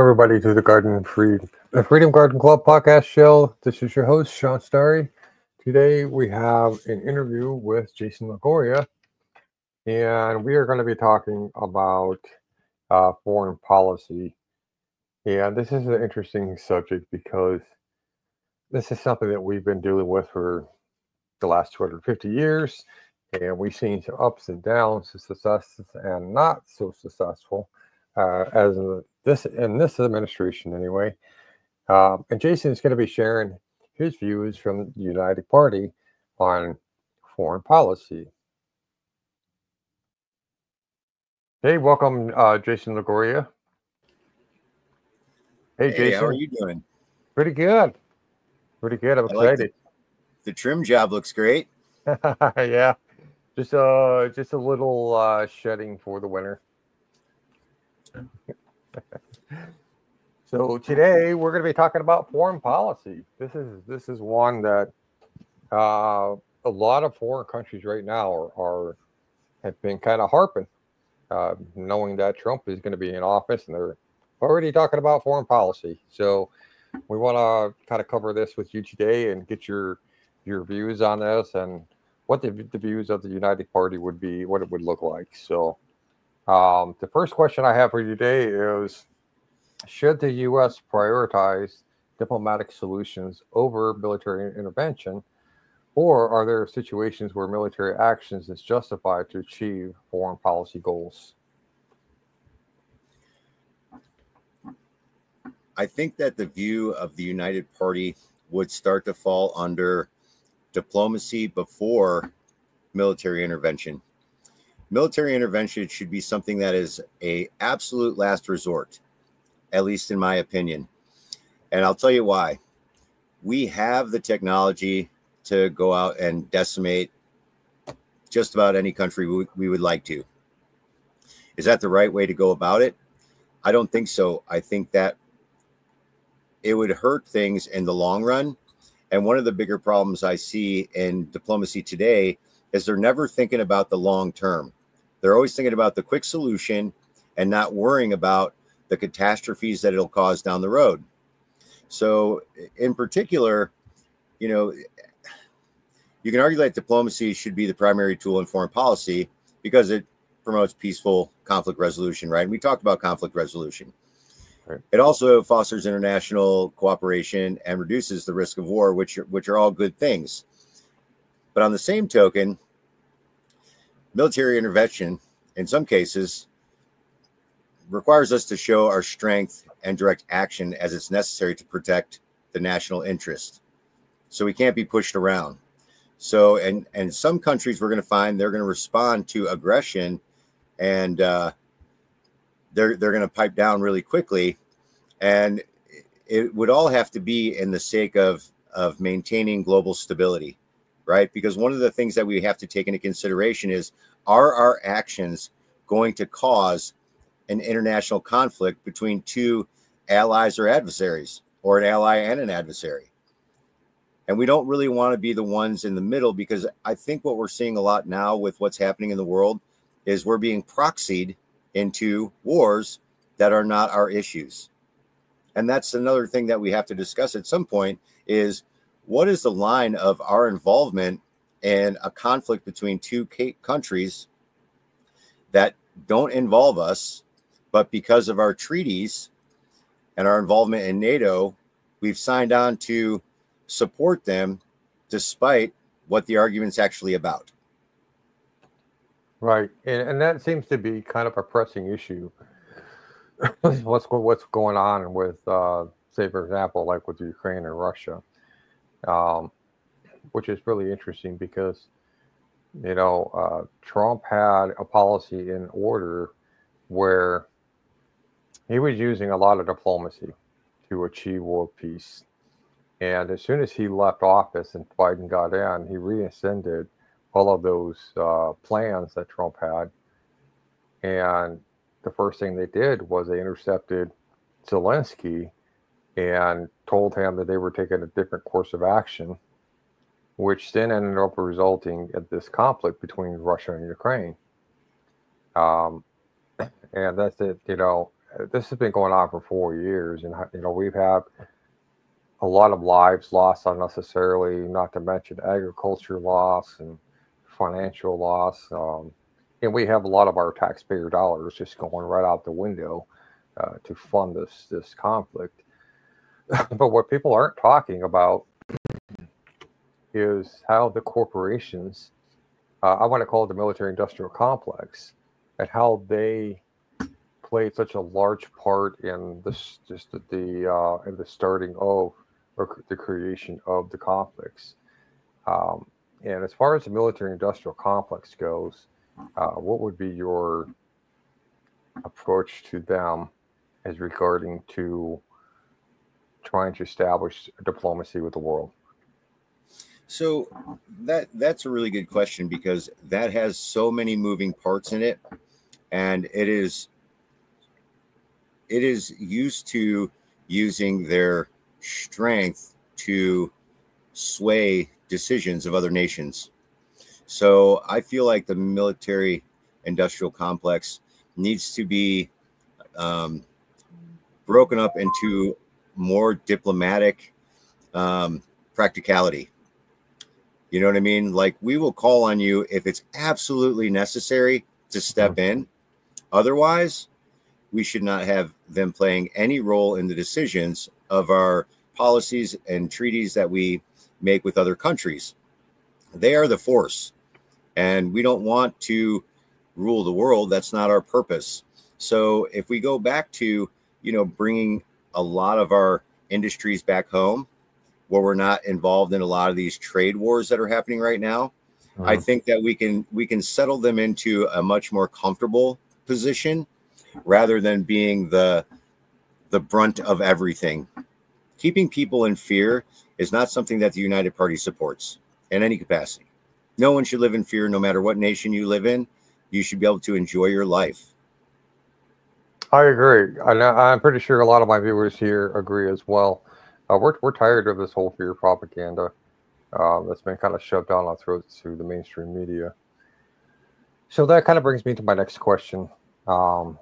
welcome everybody to the Garden Free the Freedom Garden Club podcast show. This is your host, Shawn Starry. Today we have an interview with Jason Longoria, and we are going to be talking about uh, foreign policy. And this is an interesting subject because this is something that we've been dealing with for the last 250 years, and we've seen some ups and downs, successes and not so successful uh, as in this in this administration anyway. Um, and Jason is going to be sharing his views from the United Party on foreign policy. Hey, welcome, uh, Jason Longoria. Hey, Hey, Jason. how are you doing? Pretty good. Pretty good. I'm I like excited. The trim job looks great. yeah. Just uh just a little uh shedding for the winter. So today we're going to be talking about foreign policy. This is this is one that uh a lot of foreign countries right now are, are have been kind of harping uh, knowing that Trump is going to be in office and they're already talking about foreign policy. So we want to kind of cover this with you today and get your your views on this and what the, the views of the United Party would be, what it would look like. So, um, the first question I have for you today is Should the U.S. prioritize diplomatic solutions over military intervention, or are there situations where military actions is justified to achieve foreign policy goals? I think that the view of the United Party would start to fall under diplomacy before military intervention. Military intervention should be something that is a absolute last resort, at least in my opinion. And I'll tell you why. We have the technology to go out and decimate just about any country we, we would like to. Is that the right way to go about it? I don't think so. I think that it would hurt things in the long run. And one of the bigger problems I see in diplomacy today is they're never thinking about the long term. They're always thinking about the quick solution and not worrying about the catastrophes that it'll cause down the road. So, in particular, you know, you can argue that diplomacy should be the primary tool in foreign policy because it promotes peaceful conflict resolution, right? And we talked about conflict resolution. Right. It also fosters international cooperation and reduces the risk of war, which which are all good things. But on the same token, military intervention in some cases requires us to show our strength and direct action as it's necessary to protect the national interest. So we can't be pushed around. So, and and some countries we're going to find they're going to respond to aggression, and uh, they're they're going to pipe down really quickly, and it would all have to be in the sake of of maintaining global stability, right? Because one of the things that we have to take into consideration is are our actions going to cause an international conflict between two allies or adversaries, or an ally and an adversary? And we don't really want to be the ones in the middle because I think what we're seeing a lot now with what's happening in the world is we're being proxied into wars that are not our issues. And that's another thing that we have to discuss at some point is what is the line of our involvement in a conflict between two countries that don't involve us, but because of our treaties and our involvement in NATO, we've signed on to support them despite what the argument's actually about. Right, and, and that seems to be kind of a pressing issue. what's what's going on with, uh, say, for example, like with Ukraine and Russia, um, which is really interesting because you know uh, Trump had a policy in order where he was using a lot of diplomacy to achieve world peace and as soon as he left office and Biden got in, he rescinded all of those uh, plans that Trump had. And the first thing they did was they intercepted Zelensky and told him that they were taking a different course of action, which then ended up resulting in this conflict between Russia and Ukraine. Um, and that's it. You know, this has been going on for four years, and you know we've had a lot of lives lost unnecessarily, not to mention agriculture loss and financial loss. Um, and we have a lot of our taxpayer dollars just going right out the window uh, to fund this this conflict. but what people aren't talking about is how the corporations, uh, I want to call it the military industrial complex, and how they played such a large part in this just the uh, in the starting of or the creation of the conflicts. Um, and as far as the military industrial complex goes, uh, what would be your approach to them as regarding to trying to establish diplomacy with the world? So that that's a really good question because that has so many moving parts in it, and it is it is used to using their strength to sway decisions of other nations. So I feel like the military industrial complex needs to be um, broken up into more diplomatic um, practicality. You know what I mean? Like we will call on you if it's absolutely necessary to step mm-hmm. in. Otherwise, we should not have them playing any role in the decisions of our policies and treaties that we make with other countries. They are the force, and we don't want to rule the world. That's not our purpose. So if we go back to, you know, bringing a lot of our industries back home, where we're not involved in a lot of these trade wars that are happening right now, uh-huh. I think that we can we can settle them into a much more comfortable position rather than being the the brunt of everything keeping people in fear is not something that the United Party supports in any capacity. No one should live in fear, no matter what nation you live in. You should be able to enjoy your life. I agree. I'm pretty sure a lot of my viewers here agree as well. Uh, we're, we're tired of this whole fear propaganda uh, that's been kind of shoved down our throats through the mainstream media. So that kind of brings me to my next question. Um,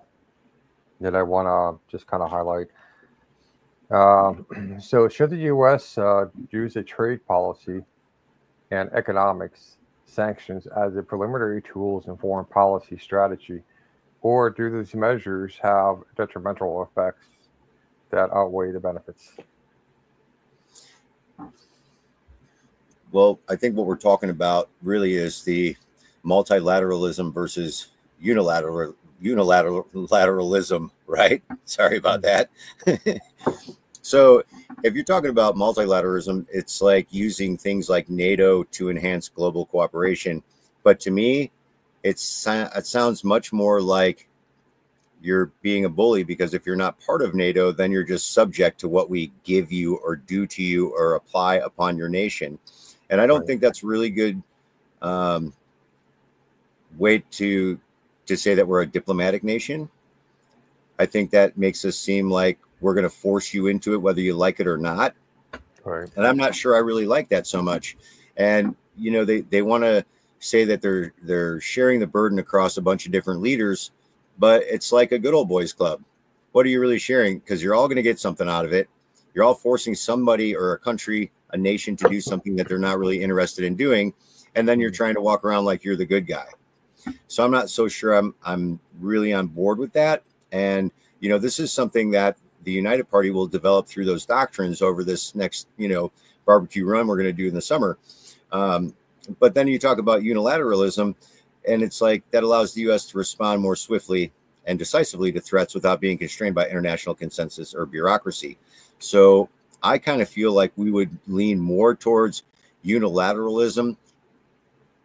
that I want to just kind of highlight. Uh, so, should the U.S. Uh, use a trade policy and economics sanctions as a preliminary tools in foreign policy strategy, or do these measures have detrimental effects that outweigh the benefits? Well, I think what we're talking about really is the multilateralism versus unilateral unilateralism, right? Sorry about that. so, if you're talking about multilateralism, it's like using things like NATO to enhance global cooperation. But to me, it's it sounds much more like you're being a bully because if you're not part of NATO, then you're just subject to what we give you or do to you or apply upon your nation. And I don't right. think that's really good um, way to to say that we're a diplomatic nation. I think that makes us seem like we're going to force you into it, whether you like it or not. Right. And I'm not sure I really like that so much. And you know, they they want to say that they're they're sharing the burden across a bunch of different leaders, but it's like a good old boys club. What are you really sharing? Because you're all going to get something out of it. You're all forcing somebody or a country, a nation to do something that they're not really interested in doing, and then you're trying to walk around like you're the good guy. So I'm not so sure I'm I'm really on board with that. And you know, this is something that the United Party will develop through those doctrines over this next, you know, barbecue run we're going to do in the summer. Um, but then you talk about unilateralism, and it's like that allows the U.S. to respond more swiftly and decisively to threats without being constrained by international consensus or bureaucracy. So I kind of feel like we would lean more towards unilateralism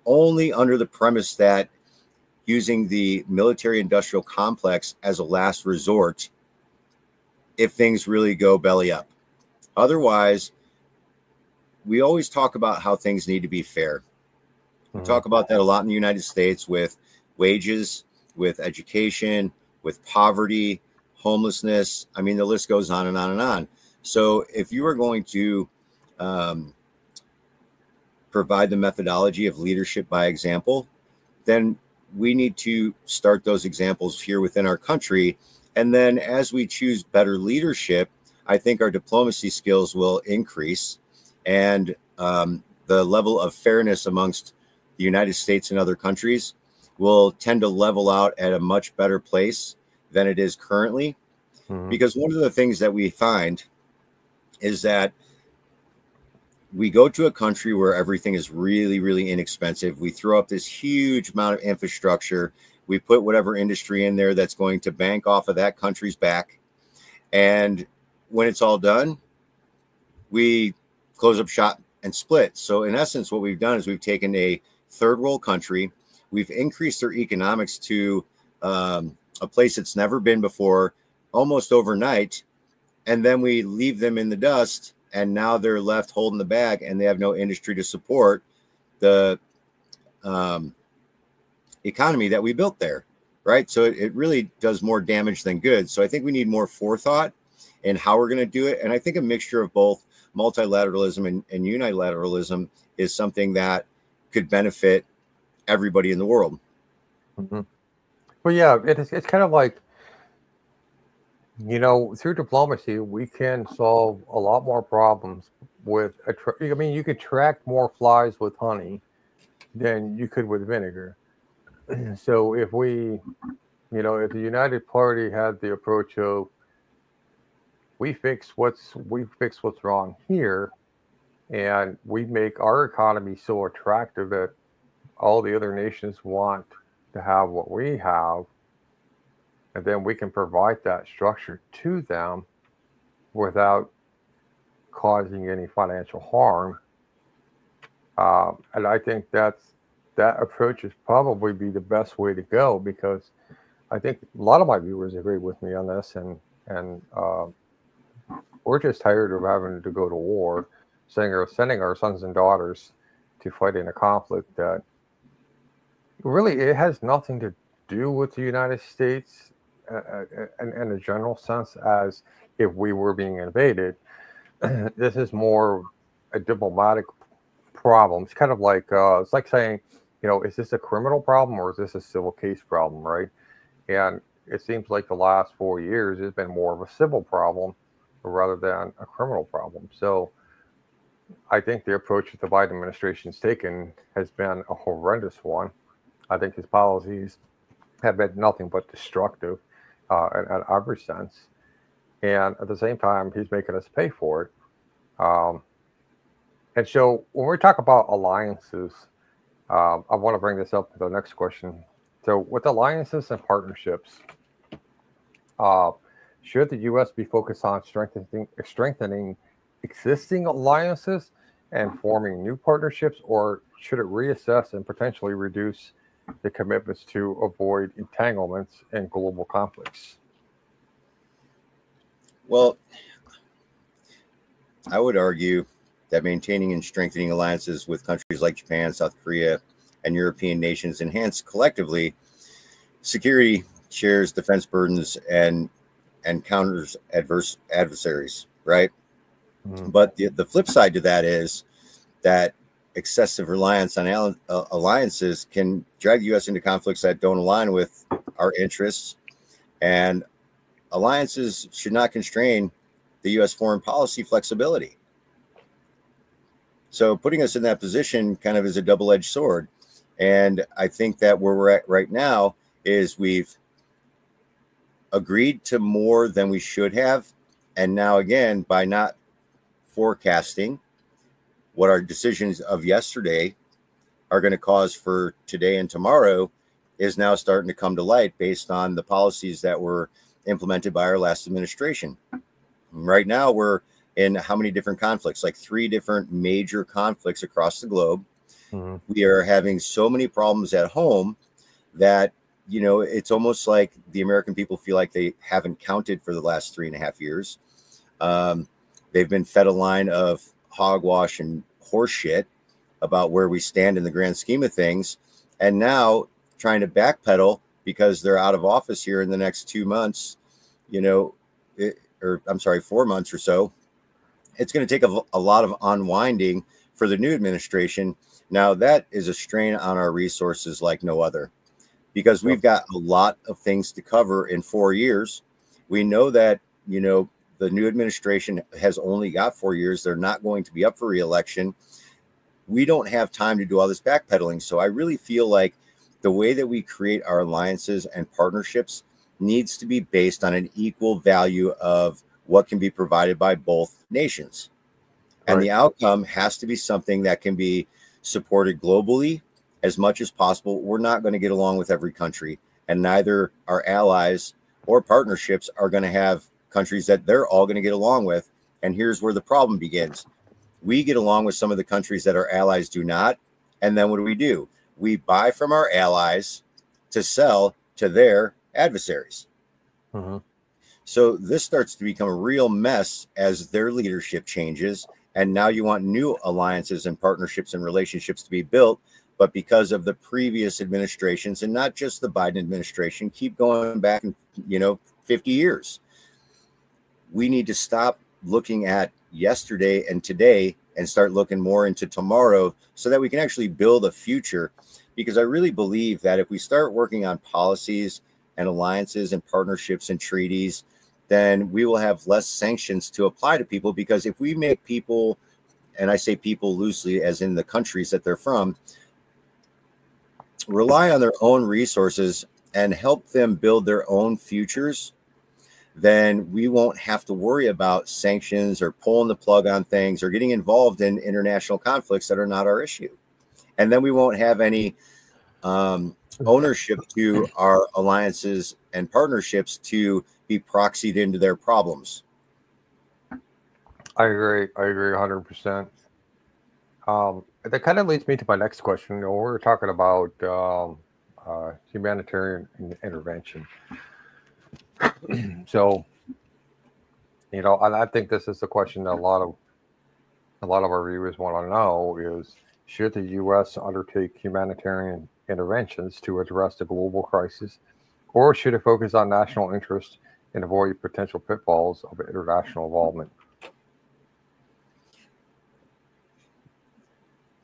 only under the premise that using the military industrial complex as a last resort if things really go belly up. Otherwise, we always talk about how things need to be fair. We mm-hmm. talk about that a lot in the United States with wages, with education, with poverty, homelessness. I mean, the list goes on and on and on. So, if you are going to um, provide the methodology of leadership by example, then we need to start those examples here within our country. And then as we choose better leadership, I think our diplomacy skills will increase and um, the level of fairness amongst the United States and other countries will tend to level out at a much better place than it is currently. Mm-hmm. Because one of the things that we find is that we go to a country where everything is really, really inexpensive. We throw up this huge amount of infrastructure. We put whatever industry in there that's going to bank off of that country's back. And when it's all done, we close up shop and split. So, in essence, what we've done is we've taken a third world country, we've increased their economics to um, a place it's never been before almost overnight. And then we leave them in the dust and now they're left holding the bag and they have no industry to support the um, economy that we built there right? So it, it really does more damage than good. So i think we need more forethought in how we're going to do it. And i think a mixture of both multilateralism and, and unilateralism is something that could benefit everybody in the world mm-hmm. well yeah it's, it's kind of like you know, through diplomacy, we can solve a lot more problems with. A I mean, you could track more flies with honey than you could with vinegar. so if we, you know, if the United Party had the approach of we fix what's we fix what's wrong here, and we make our economy so attractive that all the other nations want to have what we have and then we can provide that structure to them without causing any financial harm. Um, and I think that's that approach is probably be the best way to go because I think a lot of my viewers agree with me on this, and and uh, we're just tired of having to go to war, our, sending our sons and daughters to fight in a conflict that really it has nothing to do with the United States in, in a general sense as if we were being invaded. this is more a diplomatic problem. It's kind of like uh, it's like saying, you know, is this a criminal problem or is this a civil case problem, right? And it seems like the last four years has been more of a civil problem rather than a criminal problem. So I think the approach that the Biden administration's taken has been a horrendous one. I think his policies have been nothing but destructive uh, in, in every sense. And at the same time, he's making us pay for it. Um, and so when we talk about alliances, um, I want to bring this up to the next question. So with alliances and partnerships, uh, should the U.S. be focused on strengthening strengthening existing alliances and forming new partnerships, or should it reassess and potentially reduce the commitments to avoid entanglements and global conflicts? Well, I would argue that maintaining and strengthening alliances with countries like Japan, South Korea, and European nations enhance collectively security, shares defense burdens, and and counters adverse adversaries, right? Mm-hmm. But the, the flip side to that is that excessive reliance on al- uh, alliances can drag the U.S. into conflicts that don't align with our interests, and alliances should not constrain the U.S. foreign policy flexibility. So, putting us in that position kind of is a double edged sword. And I think that where we're at right now is we've agreed to more than we should have. And now, again, by not forecasting what our decisions of yesterday are going to cause for today and tomorrow is now starting to come to light based on the policies that were implemented by our last administration. Right now, we're in how many different conflicts? Like three different major conflicts across the globe. Mm-hmm. We are having so many problems at home that, you know, it's almost like the American people feel like they haven't counted for the last three and a half years. Um, they've been fed a line of hogwash and horseshit about where we stand in the grand scheme of things. And now trying to backpedal because they're out of office here in the next two months, you know, it, or I'm sorry, four months or so. It's going to take a, a lot of unwinding for the new administration. Now, that is a strain on our resources like no other because we've got a lot of things to cover in four years. We know that, you know, the new administration has only got four years. They're not going to be up for reelection. We don't have time to do all this backpedaling. So I really feel like the way that we create our alliances and partnerships needs to be based on an equal value of what can be provided by both nations. And right. the outcome has to be something that can be supported globally as much as possible. We're not going to get along with every country, and neither our allies or partnerships are going to have countries that they're all going to get along with. And here's where the problem begins we get along with some of the countries that our allies do not. And then what do we do? We buy from our allies to sell to their adversaries. Mm-hmm. So this starts to become a real mess as their leadership changes. And now you want new alliances and partnerships and relationships to be built. But because of the previous administrations and not just the Biden administration, keep going back, you know, 50 years. We need to stop looking at yesterday and today and start looking more into tomorrow so that we can actually build a future. Because I really believe that if we start working on policies and alliances and partnerships and treaties, then we will have less sanctions to apply to people. Because if we make people, and I say people loosely, as in the countries that they're from, rely on their own resources and help them build their own futures then we won't have to worry about sanctions or pulling the plug on things or getting involved in international conflicts that are not our issue. And then we won't have any um, ownership to our alliances and partnerships to be proxied into their problems. I agree. I agree 100%. Um, that kind of leads me to my next question. You know, we're talking about um, uh, humanitarian intervention. so, you know, and I think this is the question that a lot of a lot of our viewers want to know is should the U.S. undertake humanitarian interventions to address the global crisis, or should it focus on national interest and avoid potential pitfalls of international involvement?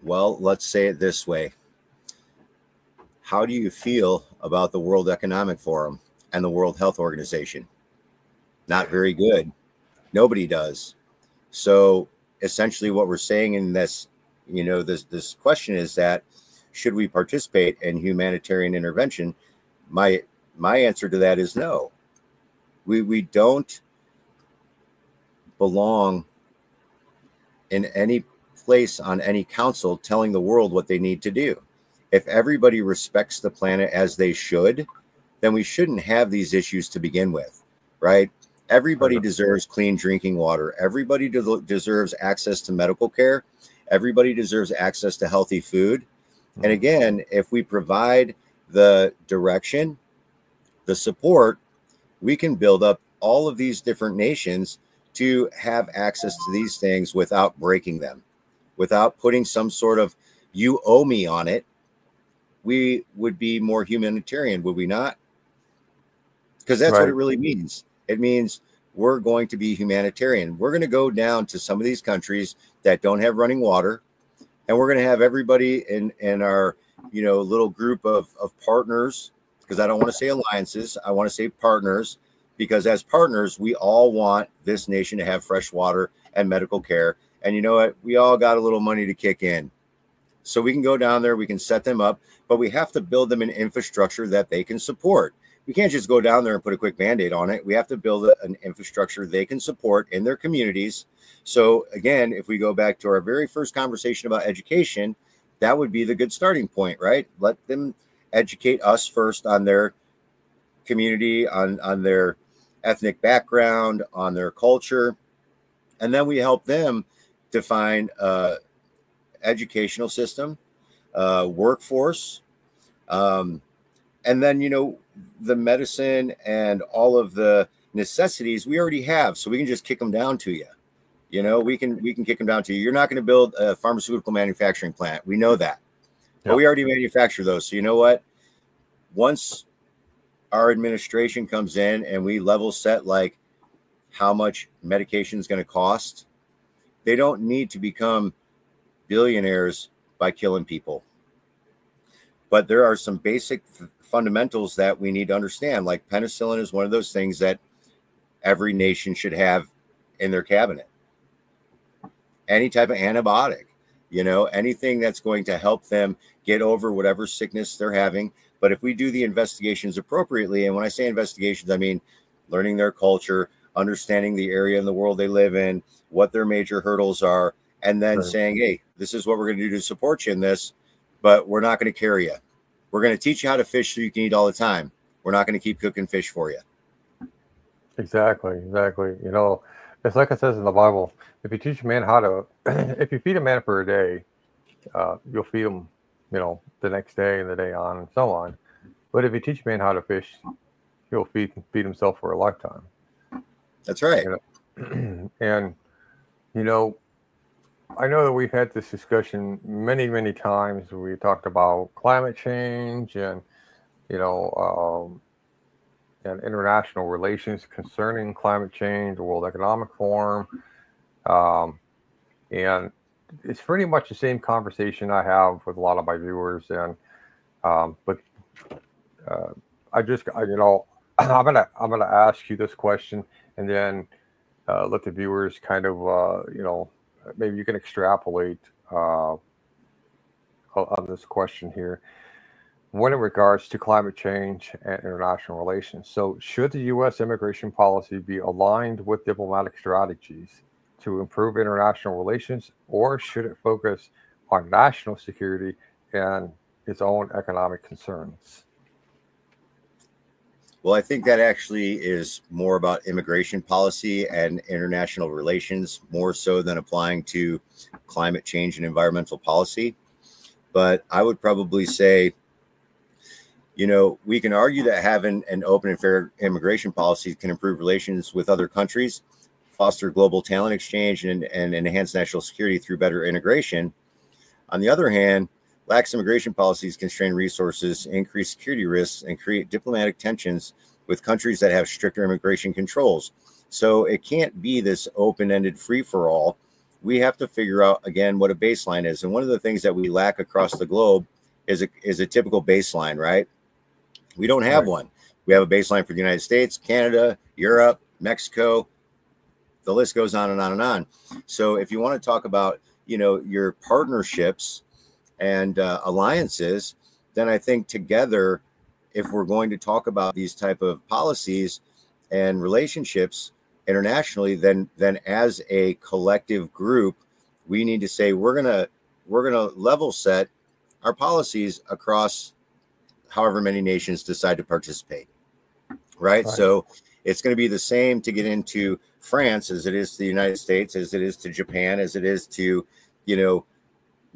Well, let's say it this way. How do you feel about the World Economic Forum? And the World Health Organization. Not very good. Nobody does. So essentially what we're saying in this, you know, this this question is that should we participate in humanitarian intervention? My my answer to that is no. We we don't belong in any place on any council telling the world what they need to do. If everybody respects the planet as they should, then we shouldn't have these issues to begin with, right? Everybody deserves clean drinking water. Everybody de- deserves access to medical care. Everybody deserves access to healthy food. And mm-hmm. again, if we provide the direction, the support, we can build up all of these different nations to have access to these things without breaking them, without putting some sort of you owe me on it. We would be more humanitarian, would we not? Because that's right. what it really means. It means we're going to be humanitarian. We're going to go down to some of these countries that don't have running water, and we're going to have everybody in in our you know little group of of partners. Because I don't want to say alliances, I want to say partners because as partners, we all want this nation to have fresh water and medical care. And you know what? We all got a little money to kick in. So we can go down there, we can set them up, but we have to build them an infrastructure that they can support. We can't just go down there and put a quick band aid on it. We have to build an infrastructure they can support in their communities. So, again, if we go back to our very first conversation about education, that would be the good starting point, right? Let them educate us first on their community, on, on their ethnic background, on their culture, and then we help them define a educational system, uh, workforce, um, and then you know the medicine and all of the necessities we already have, so we can just kick them down to you. You know, we can we can kick them down to you. You're not going to build a pharmaceutical manufacturing plant. We know that, yep. but we already manufacture those. So you know what? Once our administration comes in and we level set like how much medication is going to cost, they don't need to become billionaires by killing people. But there are some basic fundamentals that we need to understand. Like penicillin is one of those things that every nation should have in their cabinet. Any type of antibiotic, you know, anything that's going to help them get over whatever sickness they're having but if we do the investigations appropriately, and when I say investigations, I mean learning their culture, understanding the area in the world they live in, what their major hurdles are, and then right. saying, hey, this is what we're going to do to support you in this, but we're not going to carry you. We're going to teach you how to fish so you can eat all the time. We're not going to keep cooking fish for you. Exactly, exactly. You know, it's like it says in the Bible: if you teach a man how to, if you feed a man for a day, uh, you'll feed him you know, the next day and the day on and so on. But if you teach a man how to fish, he'll feed feed himself for a lifetime. That's right. And, and you know, I know that we've had this discussion many, many times. We talked about climate change and you know, um, and international relations concerning climate change, the World Economic Forum, um, and it's pretty much the same conversation I have with a lot of my viewers, and um, but uh, I just you know I'm gonna I'm gonna ask you this question, and then uh, let the viewers kind of uh, you know maybe you can extrapolate uh, on this question here. When in regards to climate change and international relations, so should the U.S. immigration policy be aligned with diplomatic strategies? to improve international relations, or should it focus on national security and its own economic concerns? Well, I think that actually is more about immigration policy and international relations, more so than applying to climate change and environmental policy. But I would probably say, you know, we can argue that having an open and fair immigration policy can improve relations with other countries foster global talent exchange and, and enhance national security through better integration. On the other hand, lax immigration policies constrain resources, increase security risks, and create diplomatic tensions with countries that have stricter immigration controls. So it can't be this open ended free for all. We have to figure out, again, what a baseline is. And one of the things that we lack across the globe is a, is a typical baseline, right? We don't have right. one We have a baseline for the United States, Canada, Europe, Mexico. The list goes on and on and on. So if you want to talk about, you know, your partnerships and uh, alliances, then I think together, if we're going to talk about these type of policies and relationships internationally, then then as a collective group, we need to say we're gonna we're gonna level set our policies across however many nations decide to participate. Right. right. So it's going to be the same to get into France as it is to the United States, as it is to Japan, as it is to, you know,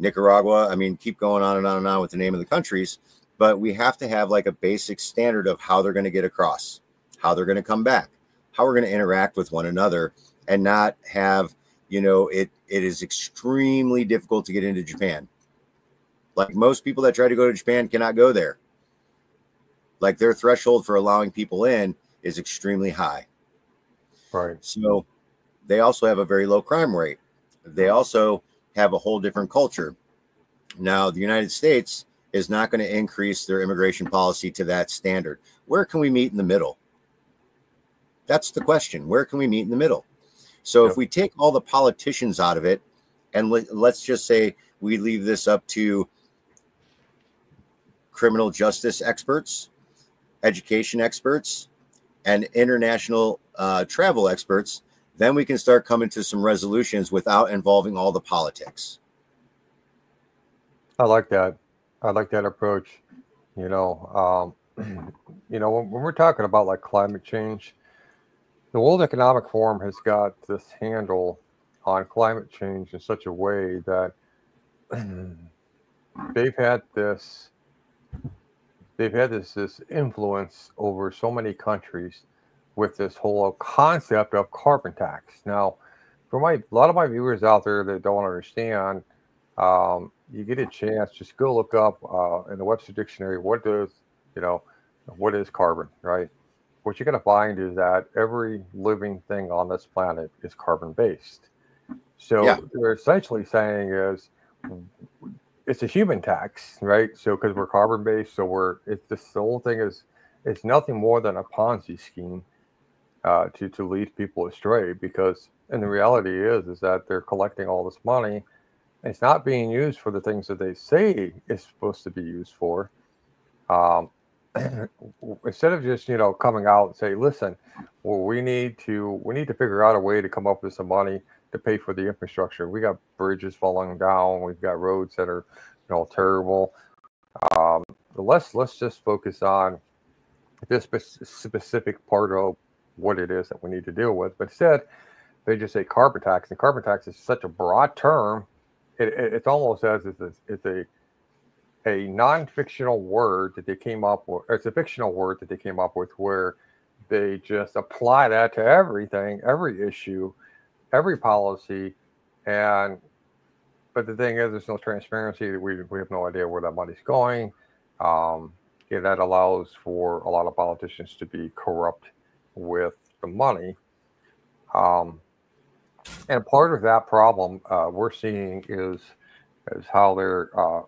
Nicaragua. I mean, keep going on and on and on with the name of the countries, but we have to have like a basic standard of how they're going to get across, how they're going to come back, how we're going to interact with one another, and not have, you know, it it is extremely difficult to get into Japan. Like most people that try to go to Japan cannot go there. Like their threshold for allowing people in is extremely high. Right. So they also have a very low crime rate. They also have a whole different culture. Now, the United States is not going to increase their immigration policy to that standard. Where can we meet in the middle? That's the question. Where can we meet in the middle? So, if we take all the politicians out of it, and let, let's just say we leave this up to criminal justice experts, education experts, and international uh, travel experts, then we can start coming to some resolutions without involving all the politics. I like that. I like that approach. You know, um, you know, when, when, we're talking about like climate change, the World Economic Forum has got this handle on climate change in such a way that they've had this they've had this this influence over so many countries with this whole concept of carbon tax. Now, for my a lot of my viewers out there that don't understand, um, you get a chance, just go look up uh, in the Webster Dictionary what does you know what is carbon, right? What you're going to find is that every living thing on this planet is carbon based. So yeah. they're essentially saying is it's a human tax, right? So because we're carbon based, so we're it's this the whole thing is it's nothing more than a Ponzi scheme uh, to to lead people astray. Because and the reality is is that they're collecting all this money, it's not being used for the things that they say it's supposed to be used for. Um, instead of just you know coming out and say, listen, well we need to we need to figure out a way to come up with some money to pay for the infrastructure. We got bridges falling down. We've got roads that are you know terrible. Um, let's let's just focus on this specific part of what it is that we need to deal with. But instead, they just say carbon tax, and carbon tax is such a broad term. It, it, it's almost as it's it's a a non-fictional word that they came up with. It's a fictional word that they came up with where they just apply that to everything, every issue, every policy, and but the thing is, there's no transparency. That we we have no idea where that money's going. Um, yeah, that allows for a lot of politicians to be corrupt with the money. Um, and part of that problem uh, we're seeing is is how they're uh,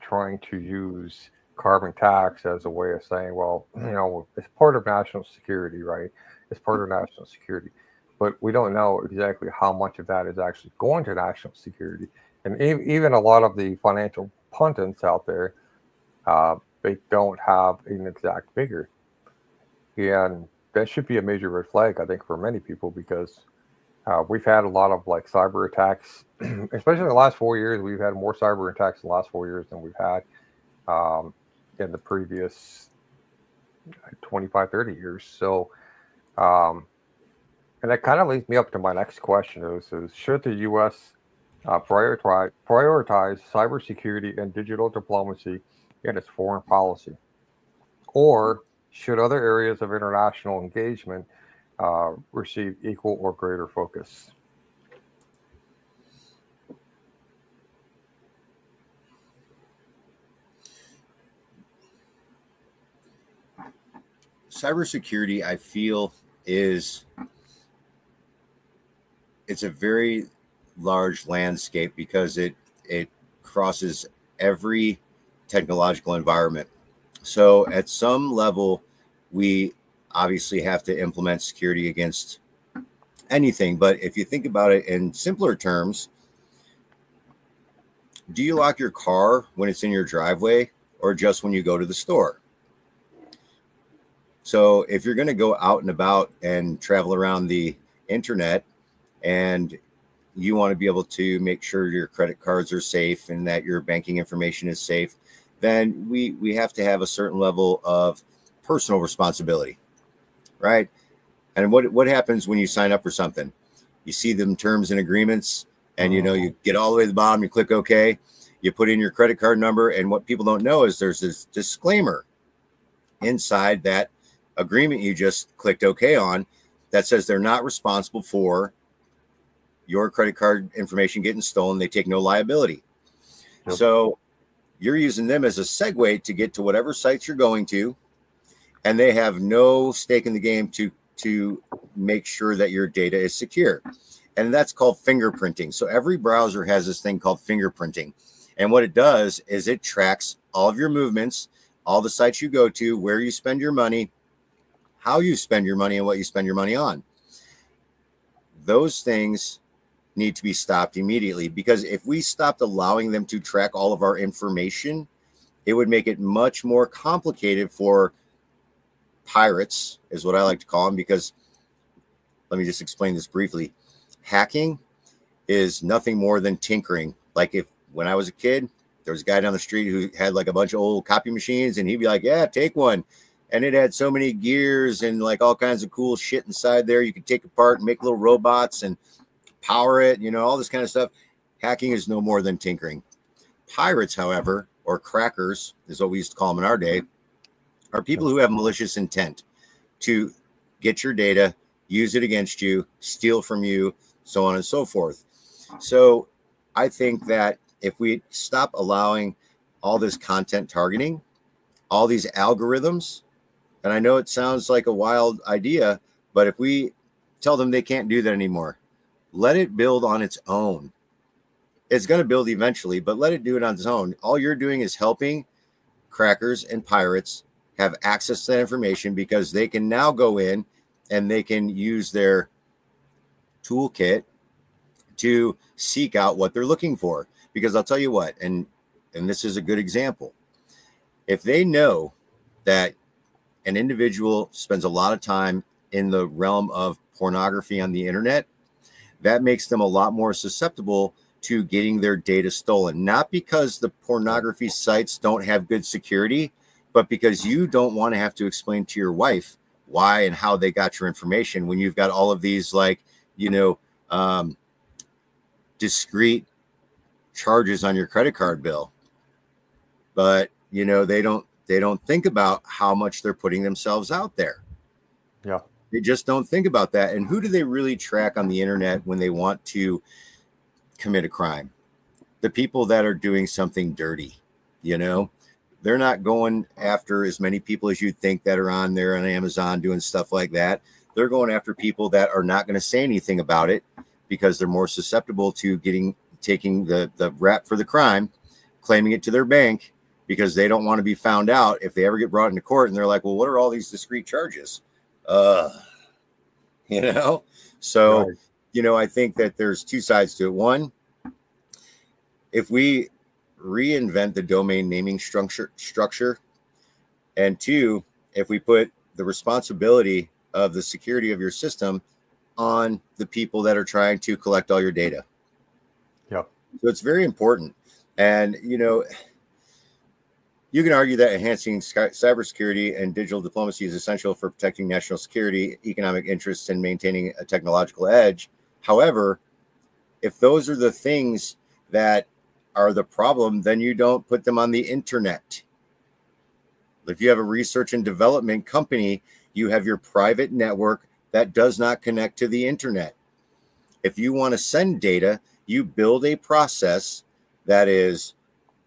trying to use carbon tax as a way of saying, well, you know, it's part of national security, right? It's part of national security, but we don't know exactly how much of that is actually going to national security. And even a lot of the financial pundits out there, uh, they don't have an exact figure. And that should be a major red flag, I think, for many people because uh, we've had a lot of like cyber attacks, especially in the last four years. We've had more cyber attacks in the last four years than we've had um, in the previous 25, 30 years. So, um, and that kind of leads me up to my next question is, is should the U.S. Uh, prioritize, prioritize cybersecurity and digital diplomacy in its foreign policy? Or should other areas of international engagement uh, receive equal or greater focus? Cybersecurity, I feel, is it's a very large landscape because it it crosses every technological environment. So at some level, we obviously have to implement security against anything. But if you think about it in simpler terms, do you lock your car when it's in your driveway or just when you go to the store? So if you're going to go out and about and travel around the internet and you want to be able to make sure your credit cards are safe and that your banking information is safe, then we we have to have a certain level of personal responsibility, right? And what what happens when you sign up for something? You see them terms and agreements, and you know uh-huh. you get all the way to the bottom. You click OK. You put in your credit card number, and what people don't know is there's this disclaimer inside that agreement you just clicked OK on that says they're not responsible for your credit card information getting stolen. They take no liability. Yep. So you're using them as a segue to get to whatever sites you're going to, and they have no stake in the game to to make sure that your data is secure. And that's called fingerprinting. So every browser has this thing called fingerprinting. And what it does is it tracks all of your movements, all the sites you go to, where you spend your money, how you spend your money, and what you spend your money on. Those things need to be stopped immediately because if we stopped allowing them to track all of our information, it would make it much more complicated for pirates is what I like to call them because let me just explain this briefly. Hacking is nothing more than tinkering. Like if when I was a kid, there was a guy down the street who had like a bunch of old copy machines and he'd be like, "Yeah, take one." And it had so many gears and like all kinds of cool shit inside there. You could take apart and make little robots and power it, you know, all this kind of stuff. Hacking is no more than tinkering. Pirates, however, or crackers is what we used to call them in our day, are people who have malicious intent to get your data, use it against you, steal from you, so on and so forth. So I think that if we stop allowing all this content targeting, all these algorithms, and I know it sounds like a wild idea, but if we tell them they can't do that anymore, let it build on its own. It's going to build eventually, but let it do it on its own. All you're doing is helping crackers and pirates have access to that information because they can now go in and they can use their toolkit to seek out what they're looking for. Because I'll tell you what, and and this is a good example. If they know that an individual spends a lot of time in the realm of pornography on the internet, that makes them a lot more susceptible to getting their data stolen. Not because the pornography sites don't have good security, but because you don't want to have to explain to your wife why and how they got your information when you've got all of these like you know um, discrete charges on your credit card bill. But you know they don't they don't think about how much they're putting themselves out there. Yeah. They just don't think about that. And who do they really track on the internet when they want to commit a crime? The people that are doing something dirty you know they're not going after as many people as you'd think that are on there on Amazon doing stuff like that. They're going after people that are not going to say anything about it because they're more susceptible to getting taking the the rap for the crime, claiming it to their bank because they don't want to be found out if they ever get brought into court and they're like, "Well, what are all these discrete charges?" Uh, you know. So, right. you know, I think that there's two sides to it. One, if we reinvent the domain naming structure structure. And two if we put the responsibility of the security of your system on the people that are trying to collect all your data. Yeah so it's very important. And you know you can argue that enhancing cybersecurity and digital diplomacy is essential for protecting national security economic interests and maintaining a technological edge. However if those are the things that are the problem, then you don't put them on the internet. If you have a research and development company, you have your private network that does not connect to the internet. If you want to send data, you build a process that is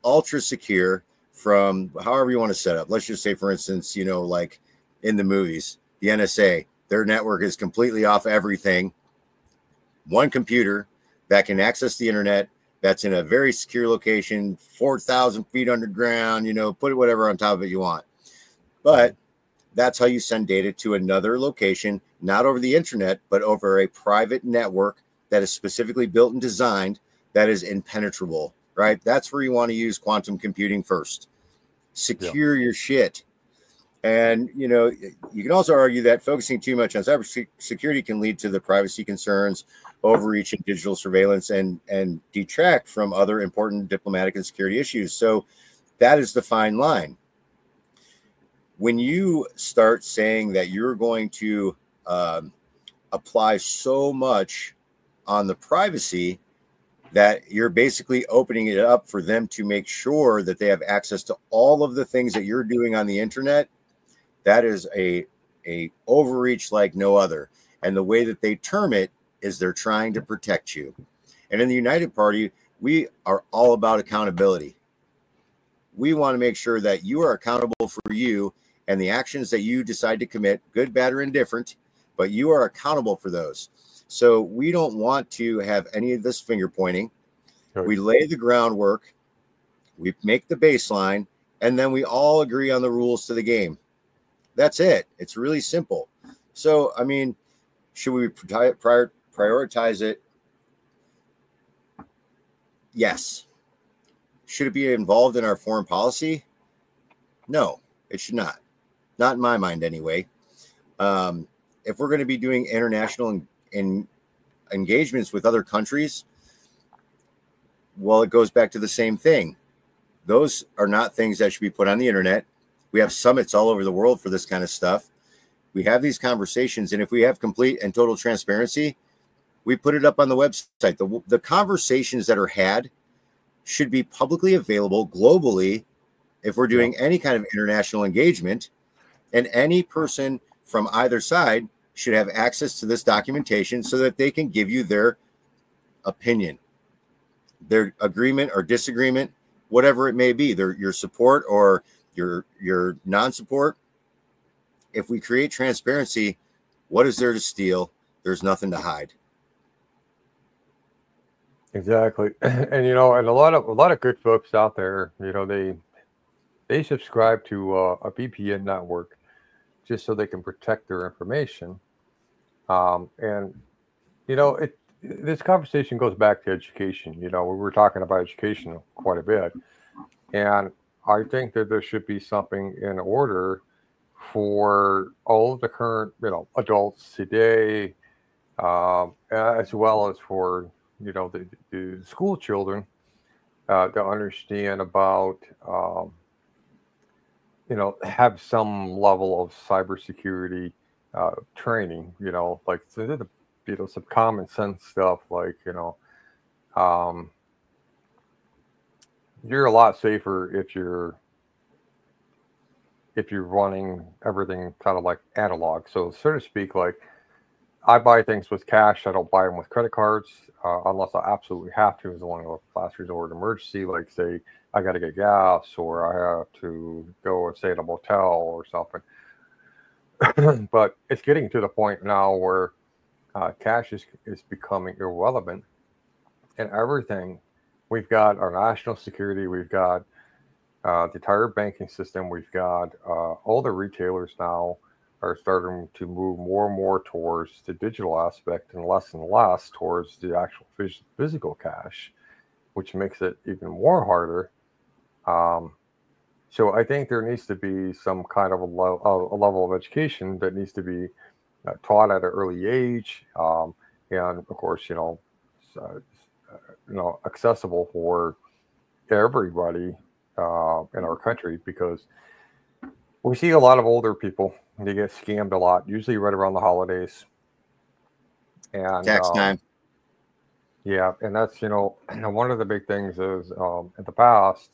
ultra secure from however you want to set up. Let's just say, for instance, you know, like in the movies, the NSA, their network is completely off everything. One computer that can access the internet that's in a very secure location, 4,000 feet underground, you know, put whatever on top of it you want. But that's how you send data to another location, not over the internet, but over a private network that is specifically built and designed that is impenetrable, right? That's where you want to use quantum computing first. Secure yeah. your shit. And you know, you can also argue that focusing too much on cybersecurity can lead to the privacy concerns, overreach, and digital surveillance, and and detract from other important diplomatic and security issues. So that is the fine line. When you start saying that you're going to um, apply so much on the privacy that you're basically opening it up for them to make sure that they have access to all of the things that you're doing on the internet that is a a overreach like no other and the way that they term it is they're trying to protect you and in the united party we are all about accountability we want to make sure that you are accountable for you and the actions that you decide to commit good bad or indifferent but you are accountable for those so we don't want to have any of this finger pointing. Right. We lay the groundwork, we make the baseline, and then we all agree on the rules to the game. That's it. It's really simple. So, I mean, should we prior, prioritize it? Yes. Should it be involved in our foreign policy? No, it should not. Not in my mind, anyway. Um, if we're going to be doing international in engagements with other countries, well, it goes back to the same thing. Those are not things that should be put on the internet. We have summits all over the world for this kind of stuff. We have these conversations, and if we have complete and total transparency, we put it up on the website. The, the conversations that are had should be publicly available globally if we're doing any kind of international engagement. And any person from either side should have access to this documentation so that they can give you their opinion, their agreement or disagreement, whatever it may be, their your support or your your non-support. If we create transparency, what is there to steal? There's nothing to hide. Exactly. And you know, and a lot of a lot of good folks out there, you know, they they subscribe to uh, a VPN network just so they can protect their information. Um, and you know, it this conversation goes back to education. You know, we were talking about education quite a bit, and I think that there should be something in order for all of the current, you know, adults today, um, as well as for you know the, the school children uh, to understand about um, you know have some level of cybersecurity uh, training. You know, like you know some common sense stuff, like you know, um, you're a lot safer if you're if you're running everything kind of like analog. So so to speak, like I buy things with cash. I don't buy them with credit cards uh, unless I absolutely have to as one of the last resort emergency. Like say I got to get gas or I have to go and stay at a motel or something. but it's getting to the point now where uh, cash is, is becoming irrelevant and everything. We've got our national security, we've got uh, the entire banking system, we've got uh, all the retailers now are starting to move more and more towards the digital aspect and less and less towards the actual physical cash, which makes it even more harder. Um, so I think there needs to be some kind of a, lo- a level of education that needs to be uh, taught at an early age, um, and of course, you know, uh, you know, accessible for everybody uh, in our country because we see a lot of older people. They get scammed a lot, usually right around the holidays. And tax um, time. Yeah, and that's you know one of the big things is um, in the past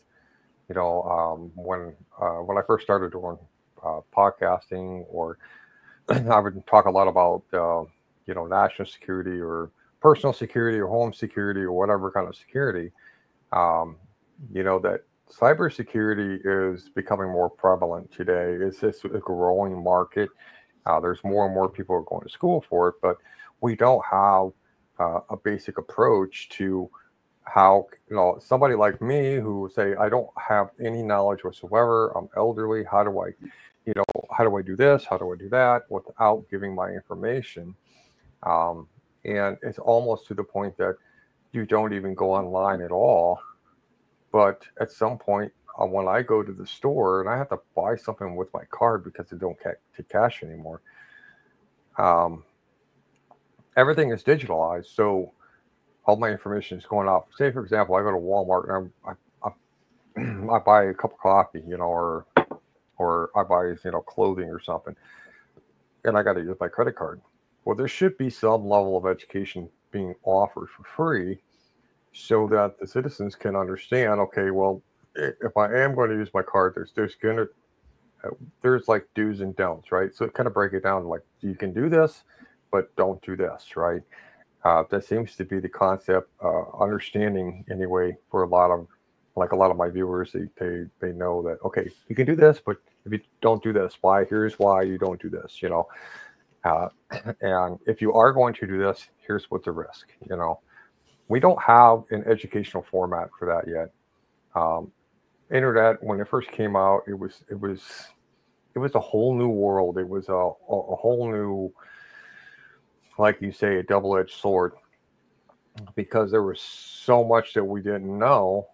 you know, um, when uh, when I first started doing uh, podcasting, or I would talk a lot about uh, you know national security or personal security or home security or whatever kind of security. Um, you know that cybersecurity is becoming more prevalent today. It's just a growing market. Uh, there's more and more people are going to school for it, but we don't have uh, a basic approach to how you know somebody like me who say I don't have any knowledge whatsoever, I'm elderly. How do I you know, how do I do this? How do I do that? Without giving my information. Um, and it's almost to the point that you don't even go online at all. But at some point, uh, when I go to the store and I have to buy something with my card because they don't take cash anymore, um, everything is digitalized. So all my information is going off. Say, for example, I go to Walmart and I, I, I buy a cup of coffee, you know, or or I buy you know clothing or something, and I got to use my credit card. Well, there should be some level of education being offered for free, so that the citizens can understand. Okay, well, if I am going to use my card, there's there's gonna uh, there's like do's and don'ts, right? So kind of break it down like you can do this, but don't do this, right? Uh, that seems to be the concept, uh, understanding anyway, for a lot of like a lot of my viewers, they, they they know that okay, you can do this, but if you don't do this, why? Here's why you don't do this, you know. Uh, and if you are going to do this, here's what the risk, you know. We don't have an educational format for that yet. Um, internet, when it first came out, it was it was it was a whole new world. It was a, a, whole new, like you say, a double-edged sword because there was so much that we didn't know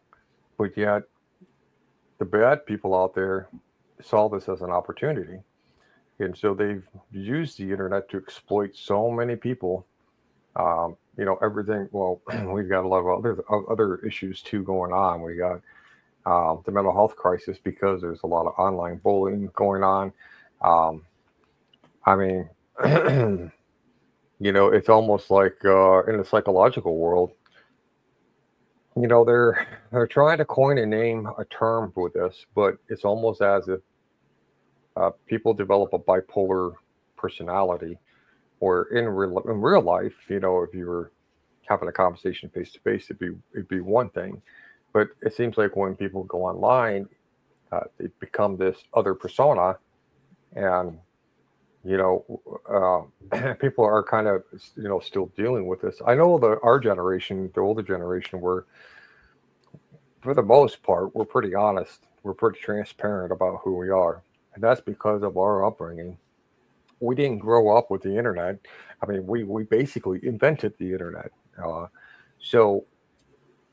but yet the bad people out there saw this as an opportunity. And so they've used the internet to exploit so many people. Um, you know, everything. Well, we've got a lot of other other issues too going on. We got um, the mental health crisis because there's a lot of online bullying going on. Um, I mean, you know, it's almost like uh, in the psychological world, you know they're they're trying to coin a name a term for this but it's almost as if uh, people develop a bipolar personality or in real, in real life you know if you were having a conversation face to face it'd be it'd be one thing. But it seems like when people go online uh, they become this other persona and you know uh, people are kind of you know still dealing with this. I know the our generation the older generation were for the most part we're pretty honest. We're pretty transparent about who we are. And that's because of our upbringing we didn't grow up with the internet i mean we we basically invented the internet uh, so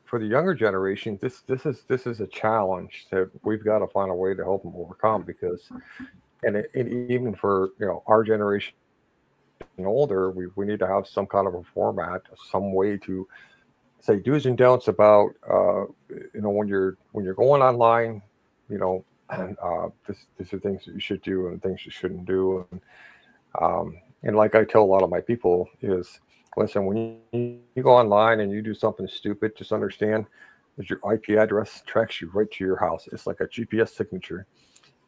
for the younger generation this this is this is a challenge that we've got to find a way to help them overcome because and, it, it, even for you know our generation and older, we, we need to have some kind of a format, some way to say do's and don'ts about uh, you know when you're when you're going online, you know, and uh, this these are things that you should do and things you shouldn't do. And, um, and like I tell a lot of my people is listen when you, you go online and you do something stupid, just understand that your IP address tracks you right to your house. It's like a GPS signature,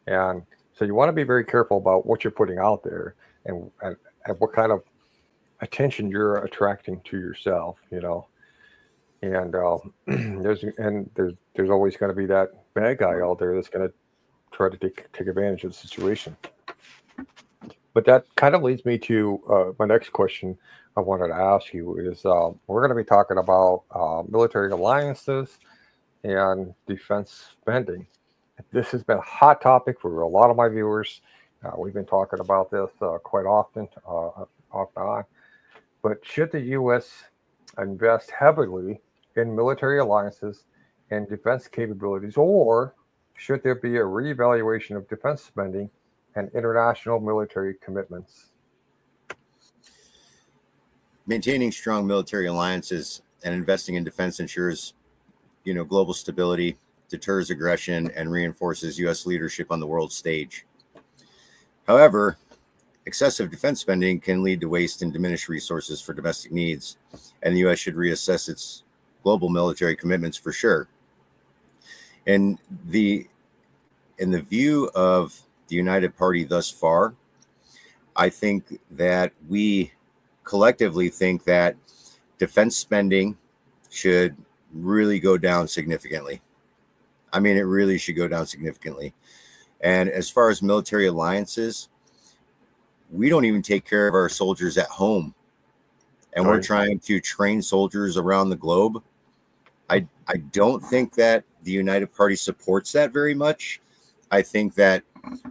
and so you want to be very careful about what you're putting out there and, and, and what kind of attention you're attracting to yourself, you know. And uh, there's and there's there's always going to be that bad guy out there that's going to try to take take advantage of the situation. But that kind of leads me to uh, my next question I wanted to ask you is uh, we're going to be talking about uh, military alliances and defense spending. This has been a hot topic for a lot of my viewers. Uh, we've been talking about this uh, quite often, uh, off and on. But should the U.S. invest heavily in military alliances and defense capabilities, or should there be a reevaluation of defense spending and international military commitments? Maintaining strong military alliances and investing in defense ensures, you know, global stability deters aggression, and reinforces U.S. leadership on the world stage. However, excessive defense spending can lead to waste and diminished resources for domestic needs, and the U.S. should reassess its global military commitments for sure. And the in the view of the United Party thus far, I think that we collectively think that defense spending should really go down significantly. I mean, it really should go down significantly. And as far as military alliances, we don't even take care of our soldiers at home. And we're trying to train soldiers around the globe. I, I don't think that the United Party supports that very much. I think that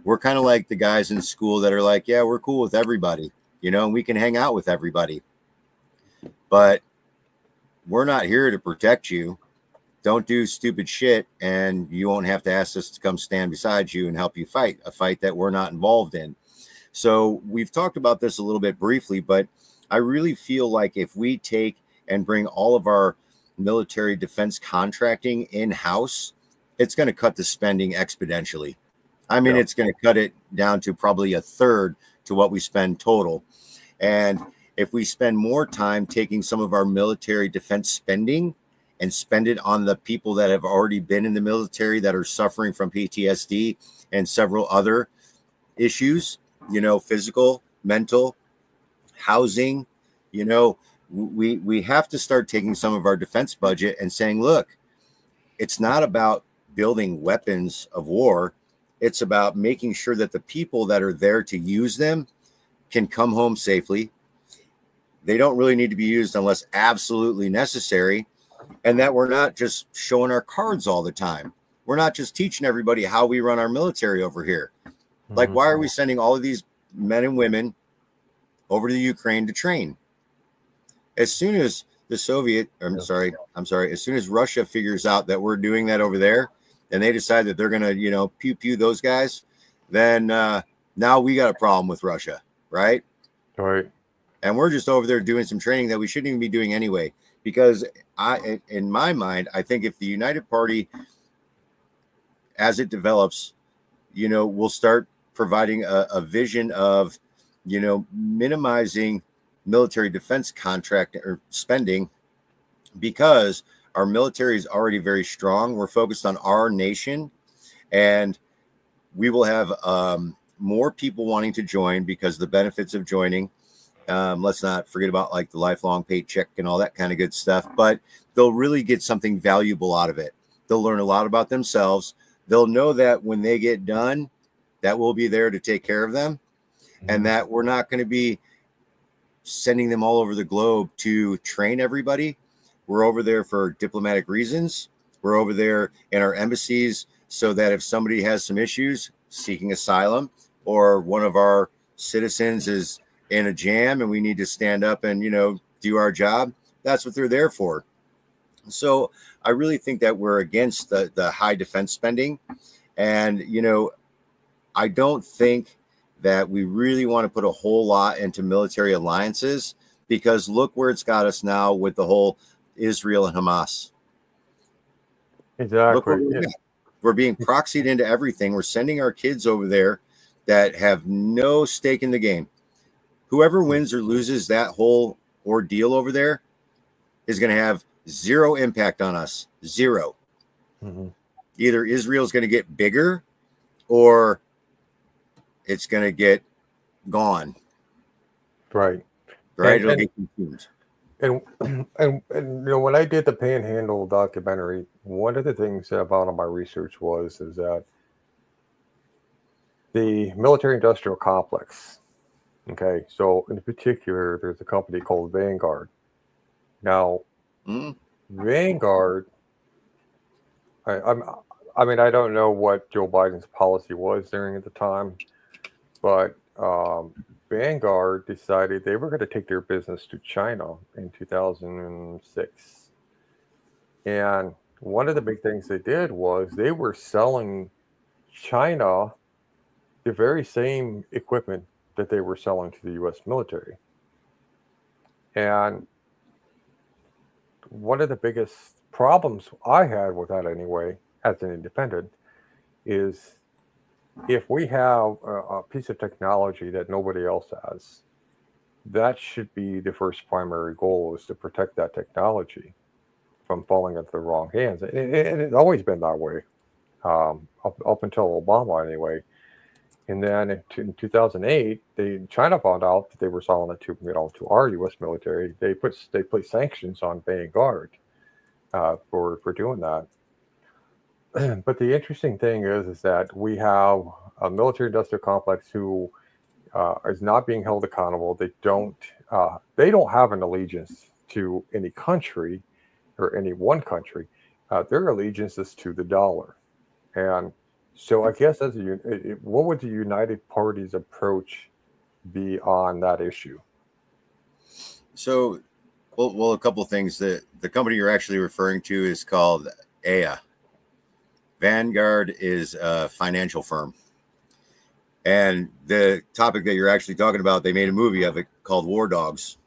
we're kind of like the guys in school that are like, yeah, we're cool with everybody, you know, and we can hang out with everybody. But we're not here to protect you. Don't do stupid shit, and you won't have to ask us to come stand beside you and help you fight a fight that we're not involved in. So, we've talked about this a little bit briefly, but I really feel like if we take and bring all of our military defense contracting in house, it's going to cut the spending exponentially. I mean, yeah. it's going to cut it down to probably a third to what we spend total. And if we spend more time taking some of our military defense spending and spend it on the people that have already been in the military that are suffering from PTSD and several other issues, you know, physical, mental, housing, you know, we we have to start taking some of our defense budget and saying, look, it's not about building weapons of war. It's about making sure that the people that are there to use them can come home safely. They don't really need to be used unless absolutely necessary. And that we're not just showing our cards all the time. We're not just teaching everybody how we run our military over here. Like, why are we mm-hmm. sending all of these men and women over to the Ukraine to train? As soon as the Soviet, I'm sorry, I'm sorry, as soon as Russia figures out that we're doing that over there, and they decide that they're going to, you know, pew pew those guys, then uh, now we got a problem with Russia, right? Right. And we're just over there doing some training that we shouldn't even be doing anyway. Because I, in my mind, I think if the United Party, as it develops, you know, will start providing a, a vision of, you know, minimizing military defense contract or spending because our military is already very strong. We're focused on our nation, and we will have um, more people wanting to join because the benefits of joining. Um, let's not forget about like the lifelong paycheck and all that kind of good stuff, but they'll really get something valuable out of it. They'll learn a lot about themselves. They'll know that when they get done, that we'll be there to take care of them, mm-hmm. and that we're not going to be sending them all over the globe to train everybody we're over there for diplomatic reasons. We're over there in our embassies so that if somebody has some issues seeking asylum or one of our citizens is in a jam and we need to stand up and, you know, do our job, that's what they're there for. So I really think that we're against the, the high defense spending. And, you know, I don't think that we really want to put a whole lot into military alliances because look where it's got us now with the whole Israel and Hamas. Exactly. We're, yeah. we're being proxied into everything. We're sending our kids over there that have no stake in the game. Whoever wins or loses that whole ordeal over there is going to have zero impact on us. 0 mm-hmm. Either Israel's going to get bigger or it's going to get gone. Right. Right. And, It'll and, get consumed and, and and you know when I did the Panhandle documentary, one of the things that I found in my research was is that the military-industrial complex. Okay, so in particular, there's a company called Vanguard. Now, mm. Vanguard, I, I'm, I mean, I don't know what Joe Biden's policy was during at the time, but um, Vanguard decided they were going to take their business to China in 2006. And one of the big things they did was they were selling China the very same equipment that they were selling to the US military. And one of the biggest problems I had with that, anyway, as an independent, is if we have a, a, piece of technology that nobody else has, that should be the first primary goal is to protect that technology from falling into the wrong hands. And it, it, it's always been that way, um, up, up until Obama anyway. And then in, in 2008, they, China found out that they were selling it to you know to our U.S. military. They put they put sanctions on Vanguard uh, for for doing that. but the interesting thing is, is that we have a military-industrial complex who uh, is not being held accountable. They don't. Uh, they don't have an allegiance to any country or any one country. Uh, their allegiance is to the dollar, and So I guess as a, what would the United Party's approach be on that issue? So, well, well, a couple things. The the company you're actually referring to is called AIA. Vanguard is a financial firm, and the topic that you're actually talking about, they made a movie of it called War Dogs.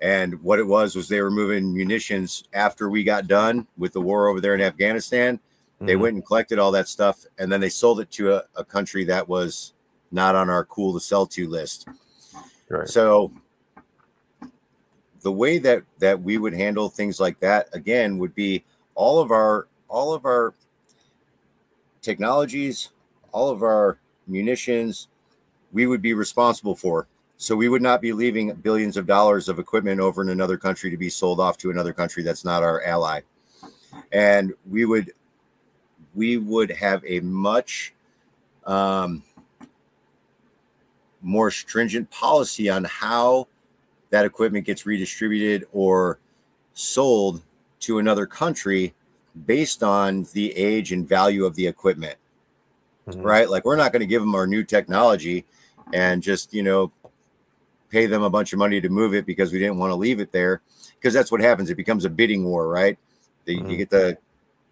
And what it was was they were moving munitions after we got done with the war over there in Afghanistan. They Mhm. went and collected all that stuff, and then they sold it to a, a country that was not on our cool to sell to list. Right. So the way that that we would handle things like that again would be all of our all of our technologies, all of our munitions, we would be responsible for. So we would not be leaving billions of dollars of equipment over in another country to be sold off to another country that's not our ally. And we would we would have a much um, more stringent policy on how that equipment gets redistributed or sold to another country based on the age and value of the equipment Mhm. right like we're not going to give them our new technology and just you know pay them a bunch of money to move it because we didn't want to leave it there because that's what happens it becomes a bidding war right the, you Mhm. get the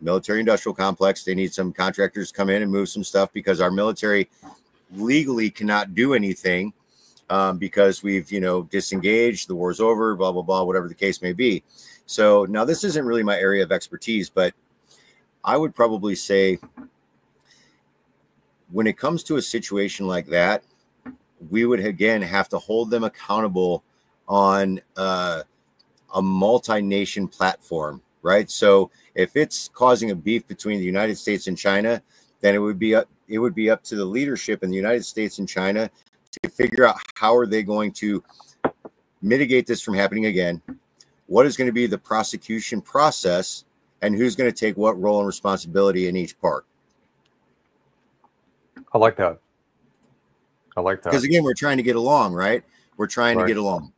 military industrial complex they need some contractors to come in and move some stuff because our military legally cannot do anything um, because we've you know disengaged the war's over blah blah blah whatever the case may be so now this isn't really my area of expertise but i would probably say when it comes to a situation like that we would again have to hold them accountable on uh, a multi-nation platform right? So if it's causing a beef between the united states and china then it would be up it would be up to the leadership in the united states and china to figure out how are they going to mitigate this from happening again what is going to be the prosecution process and who's going to take what role and responsibility in each part I like that. I like that. because again we're trying to get along right we're trying Right. to get along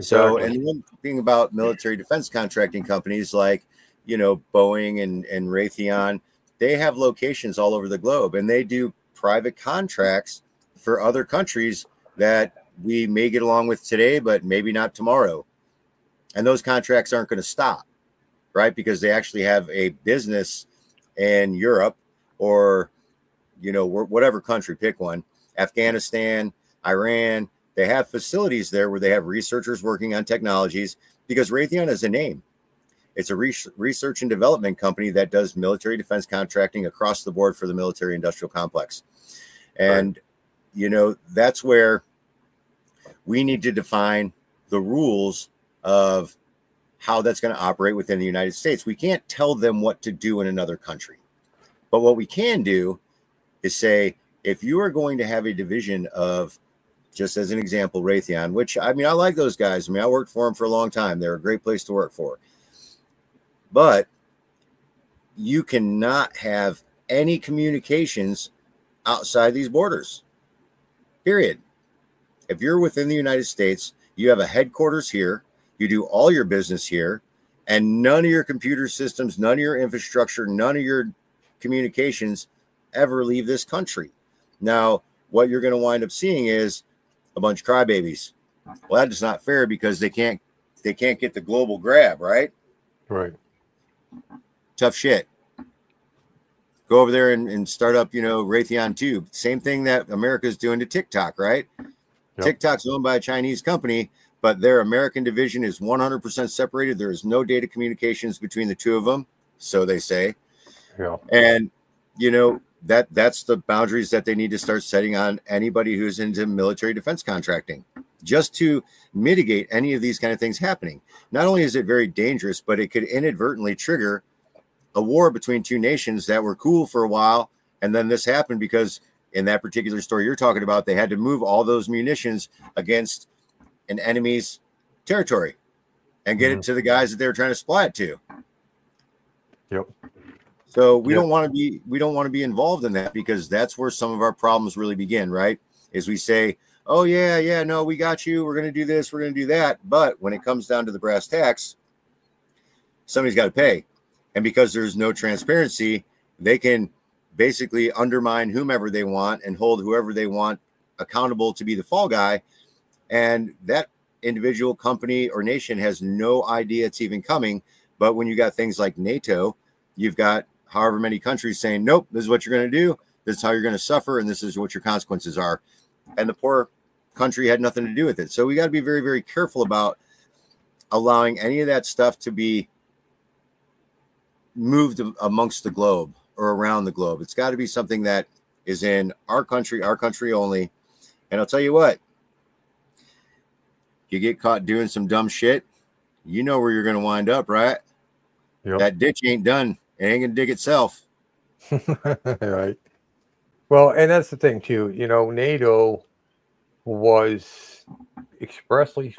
so and one thing about military defense contracting companies like you know boeing and and raytheon they have locations all over the globe and they do private contracts for other countries that we may get along with today but maybe not tomorrow and those contracts aren't going to stop right? Because they actually have a business in europe or you know whatever country pick one. Afghanistan iran they have facilities there where they have researchers working on technologies because raytheon is a name. It's a research and development company that does military defense contracting across the board for the military industrial complex. And you know that's where we need to define the rules of how that's going to operate within the United States. We can't tell them what to do in another country. But what we can do is say if you are going to have a division of just as an example Raytheon, which I mean I like those guys. I mean I worked for them for a long time. They're a great place to work for. But you cannot have any communications outside these borders. Period. If you're within the United States, you have a headquarters here, you do all your business here, and none of your computer systems, none of your infrastructure, none of your communications ever leave this country. Now, what you're going to wind up seeing is a bunch of crybabies. Well, that is not fair because they can't they can't get the global grab, right? right. tough shit. Go over there and, and start up, you know, Raytheon Tube. Same thing that America's doing to TikTok, right? Yep. TikTok's owned by a Chinese company, but their American division is 100% separated. There is no data communications between the two of them, so they say. Yeah. And you know that that's the boundaries that they need to start setting on anybody who's into military defense contracting, just to mitigate any of these kind of things happening. Not only is it very dangerous, but it could inadvertently trigger a war between two nations that were cool for a while, and then this happened because in that particular story you're talking about, they had to move all those munitions against an enemy's territory and get it mm. to the guys that they were trying to supply it to. Yep. So we Yep. don't want to be we don't want to be involved in that because that's where some of our problems really begin, right? Is we say, "Oh yeah, yeah, no, we got you. We're going to do this, we're going to do that." But when it comes down to the brass tacks, somebody's got to pay. And because there's no transparency, they can basically undermine whomever they want and hold whoever they want accountable to be the fall guy. And that individual company or nation has no idea it's even coming. But when you got things like NATO, you've got however many countries saying, nope, this is what you're going to do. This is how you're going to suffer. And this is what your consequences are. And the poor country had nothing to do with it. So we got to be very, very careful about allowing any of that stuff to be moved amongst the globe or around the globe. It's got to be something that is in our country, our country only. And I'll tell you what, you get caught doing some dumb shit, you know where you're going to wind up, right? Yep. That ditch ain't done. It ain't going to dig itself. right. Well, and that's the thing, too. You know, NATO was expressly,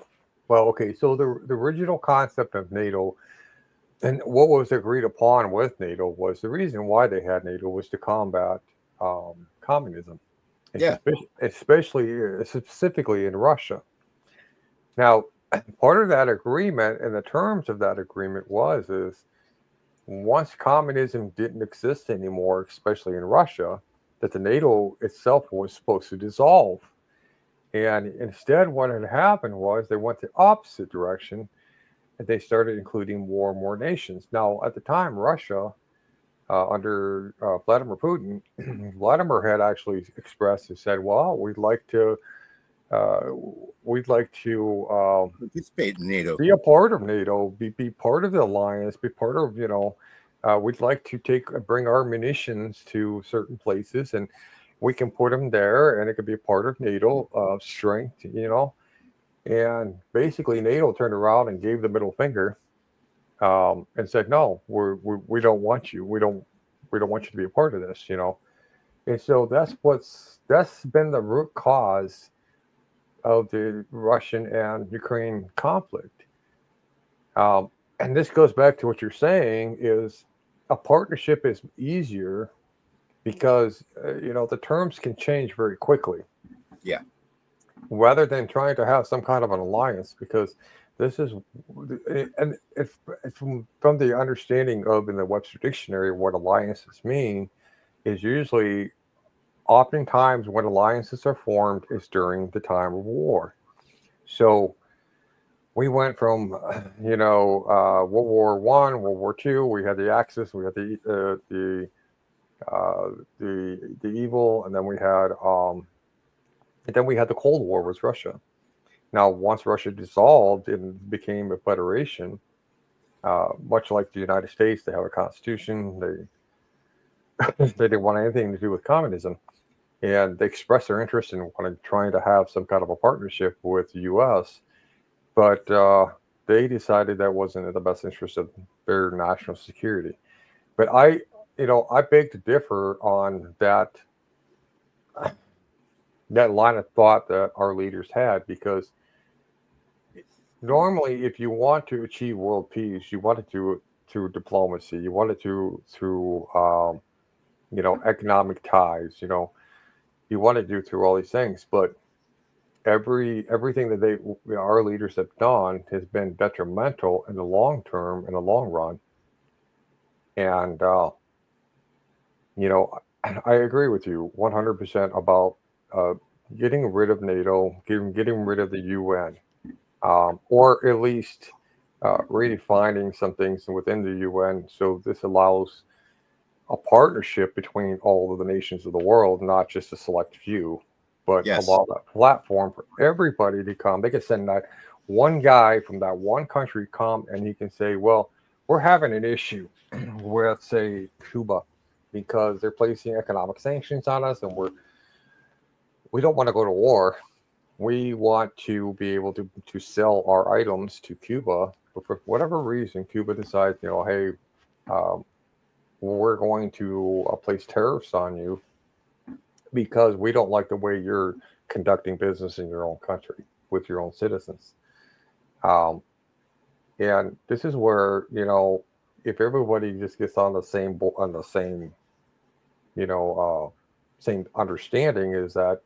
well, okay, so the, the original concept of NATO and what was agreed upon with NATO was the reason why they had NATO was to combat um, communism. Yeah. Especially, uh, specifically in Russia. Now, part of that agreement and the terms of that agreement was is once communism didn't exist anymore, especially in Russia, that the NATO itself was supposed to dissolve. And instead, what had happened was they went the opposite direction and they started including more and more nations. Now, at the time, Russia, uh, under uh, Vladimir Putin, Vladimir had actually expressed and said, "Well, we'd like to we'd like to um, participate in NATO, be a part of NATO, be be part of the alliance, be part of you know. Uh, we'd like to take bring our munitions to certain places, and we can put them there, and it could be a part of NATO uh, strength, you know. And basically, NATO turned around and gave the middle finger, um, and said, "No, we're, we we don't want you. We don't we don't want you to be a part of this," you know. And so that's what's that's been the root cause of the Russian and Ukraine conflict. Um, and this goes back to what you're saying is a partnership is easier because uh, you know the terms can change very quickly. Yeah. Rather than trying to have some kind of an alliance, because this is, and it's, it's from, from the understanding of in the Webster Dictionary what alliances mean, is usually oftentimes when alliances are formed is during the time of war. So we went from, you know, uh, World War One, World War Two. We had the Axis, we had the uh, the uh, the the evil, and then we had um, and then we had the Cold War with Russia. Now, once Russia dissolved and became a federation, uh, much like the United States, they have a constitution. They they didn't want anything to do with communism and they expressed their interest in wanting, trying to have some kind of a partnership with the U.S. But uh, they decided that wasn't in the best interest of their national security. But I, you know, I beg to differ on that that line of thought that our leaders had because normally if you want to achieve world peace you want to do it through diplomacy you want to do through um, you know economic ties you know you want to do through all these things, but every everything that they our leaders have done has been detrimental in the long term in the long run. And uh, you know i agree with you 100% about uh, getting rid of nato getting, getting rid of the un um, or at least uh, redefining some things within the un so this allows a partnership between all of the nations of the world, not just a select few, but yes. allow that platform for everybody to come. They can send that one guy from that one country come and he can say, well, we're having an issue with, say, Cuba because they're placing economic sanctions on us and we're we don't want to go to war. We want to be able to to sell our items to Cuba, but for whatever reason, Cuba decides, you know, hey, um, we're going to uh, place tariffs on you because we don't like the way you're conducting business in your own country with your own citizens. Um, and this is where you know if everybody just gets on the same on the same you know uh, same understanding is that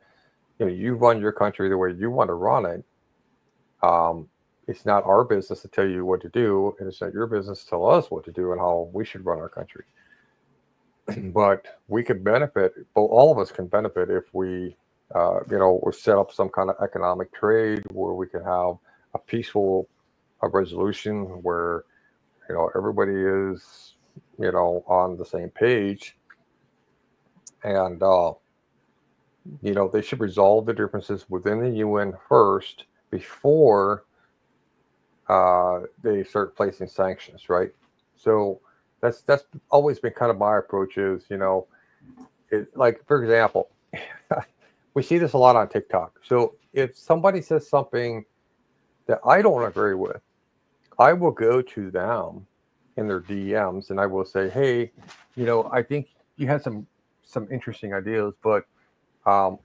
you know you run your country the way you want to run it um, it's not our business to tell you what to do and it's not your business to tell us what to do and how we should run our country but we could benefit. Well, all of us can benefit if we, uh, you know, we set up some kind of economic trade where we can have a peaceful a resolution where, you know, everybody is, you know, on the same page, and uh, you know, they should resolve the differences within the UN first before uh, they start placing sanctions, right? So that's that's always been kind of my approach is, you know, it, like for example, we see this a lot on TikTok. So if somebody says something that I don't agree with, I will go to them in their DMs and I will say, hey, you know, I think you had some some interesting ideas, but um,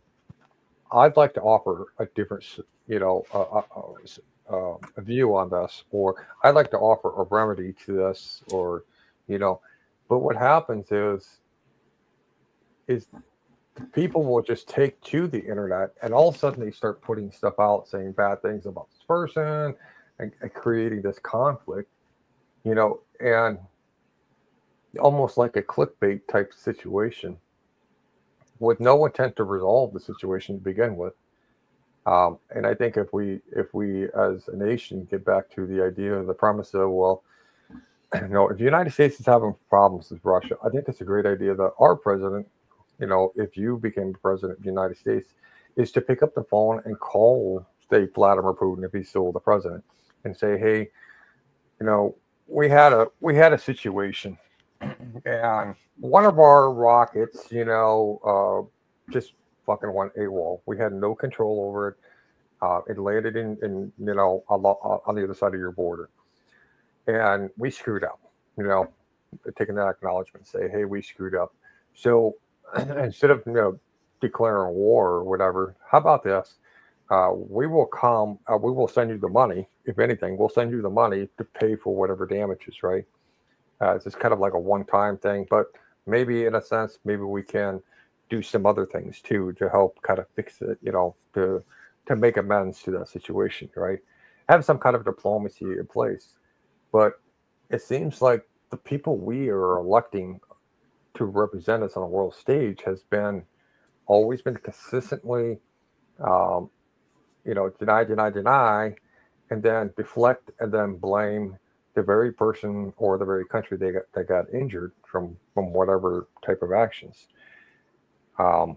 I'd like to offer a different, you know, uh, uh, a view on this, or I'd like to offer a remedy to this, or, you know, but what happens is, is people will just take to the internet and all of a sudden they start putting stuff out saying bad things about this person and, and creating this conflict, you know, and almost like a clickbait type situation with no intent to resolve the situation to begin with. Um, and I think if we if we as a nation get back to the idea of the premise of well, you know, if the United States is having problems with Russia, I think it's a great idea that our president, you know, if you became president of the United States, is to pick up the phone and call, say, Vladimir Putin if he's still the president, and say, hey, you know, we had a we had a situation and one of our rockets, you know, uh, just fucking went AWOL. We had no control over it. Uh, it landed in, in you know, a la on the other side of your border, and we screwed up. You know, taking that acknowledgement, say, hey, we screwed up. So instead of you know declaring war or whatever, how about this? Uh, we will come. Uh, we will send you the money. If anything, we'll send you the money to pay for whatever damages. Right uh, it's just kind of like a one-time thing, but maybe in a sense, maybe we can do some other things too to help kind of fix it. You know, to to make amends to that situation, right? Have some kind of diplomacy in place, but it seems like the people we are electing to represent us on a world stage has been always been consistently, um, you know, deny, deny, deny, and then deflect and then blame the very person or the very country they got that got injured from from whatever type of actions. Um,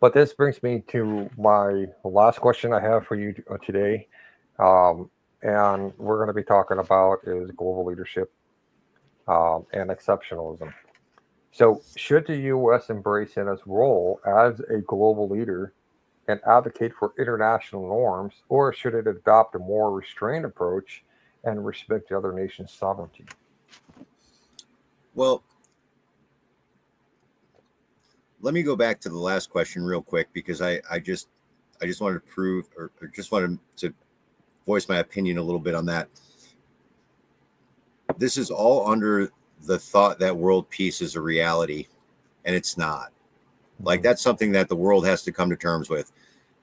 but this brings me to my last question I have for you uh, today, um, and we're going to be talking about is global leadership um, and exceptionalism. So, should the U.S. embrace in its role as a global leader and advocate for international norms, or should it adopt a more restrained approach and respect the other nation's sovereignty? Well, let me go back to the last question real quick because I, I just I just wanted to prove or, or just wanted to voice my opinion a little bit on that. This is all under the thought that world peace is a reality, and it's not. Like mm-hmm. that's something that the world has to come to terms with.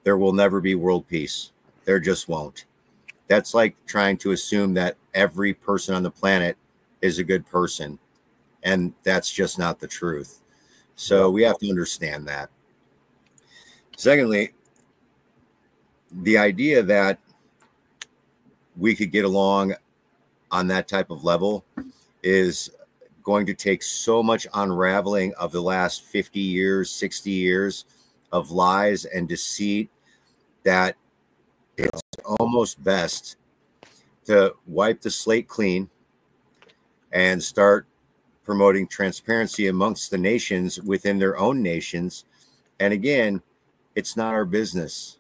There will never be world peace. There just won't. That's like trying to assume that every person on the planet is a good person. And that's just not the truth. So we have to understand that. Secondly, the idea that we could get along on that type of level is going to take so much unraveling of the last 50 years, 60 years of lies and deceit that it's almost best to wipe the slate clean and start promoting transparency amongst the nations within their own nations. And again, it's not our business.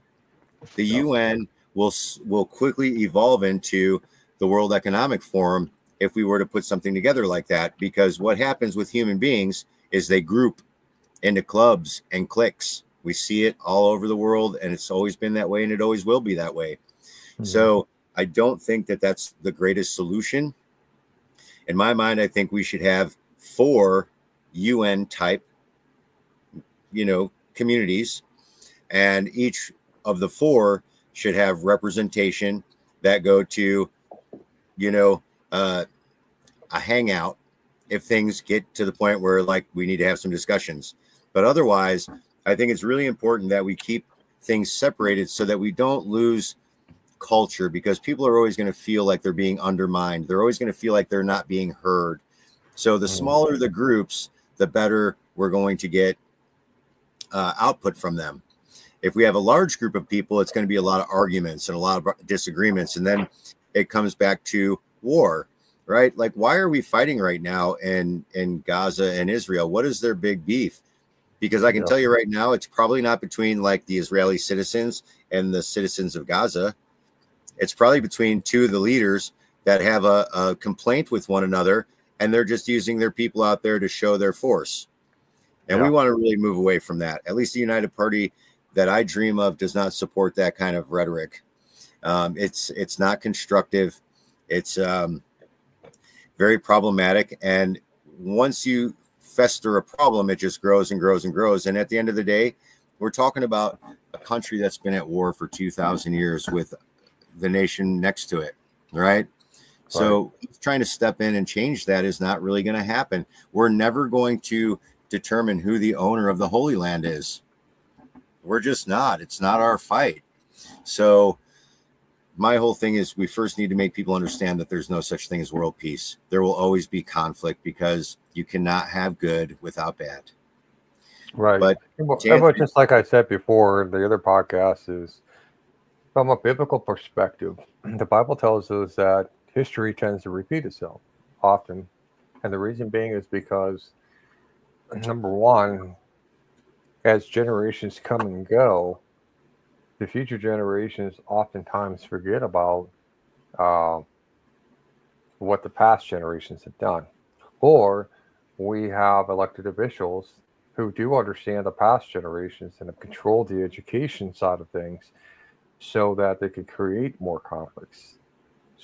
The UN will will quickly evolve into the World Economic Forum if we were to put something together like that because what happens with human beings is they group into clubs and cliques we see it all over the world, and it's always been that way, and it always will be that way. Mm-hmm. So I don't think that that's the greatest solution. In my mind, I think we should have four UN type, you know, communities, and each of the four should have representation that go to, you know, uh, a hangout if things get to the point where like we need to have some discussions. But otherwise, I think it's really important that we keep things separated so that we don't lose culture because people are always going to feel like they're being undermined. They're always going to feel like they're not being heard. So the mm. smaller the groups, the better we're going to get uh, output from them. If we have a large group of people, it's going to be a lot of arguments and a lot of disagreements. And then it comes back to war, right? Like, why are we fighting right now in, in Gaza and Israel? What is their big beef? Because I can yeah. tell you right now, it's probably not between like the Israeli citizens and the citizens of Gaza. It's probably between two of the leaders that have a, a complaint with one another and they're just using their people out there to show their force. And yeah. we want to really move away from that. At least the United Party that I dream of does not support that kind of rhetoric. Um, it's it's not constructive. It's um, very problematic. And once you fester a problem, it just grows and grows and grows. And at the end of the day, we're talking about a country that's been at war for 2,000 years with the nation next to it, right? So trying to step in and change that is not really going to happen. We're never going to determine who the owner of the Holy Land is. We're just not. It's not our fight. So my whole thing is we first need to make people understand that there's no such thing as world peace. There will always be conflict because you cannot have good without bad. Right. But, but just like I said before, the other podcast is from a biblical perspective. The Bible tells us that history tends to repeat itself often. And the reason being is because, number one, as generations come and go, the future generations oftentimes forget about uh, what the past generations have done. Or we have elected officials who do understand the past generations and have controlled the education side of things so that they could create more conflicts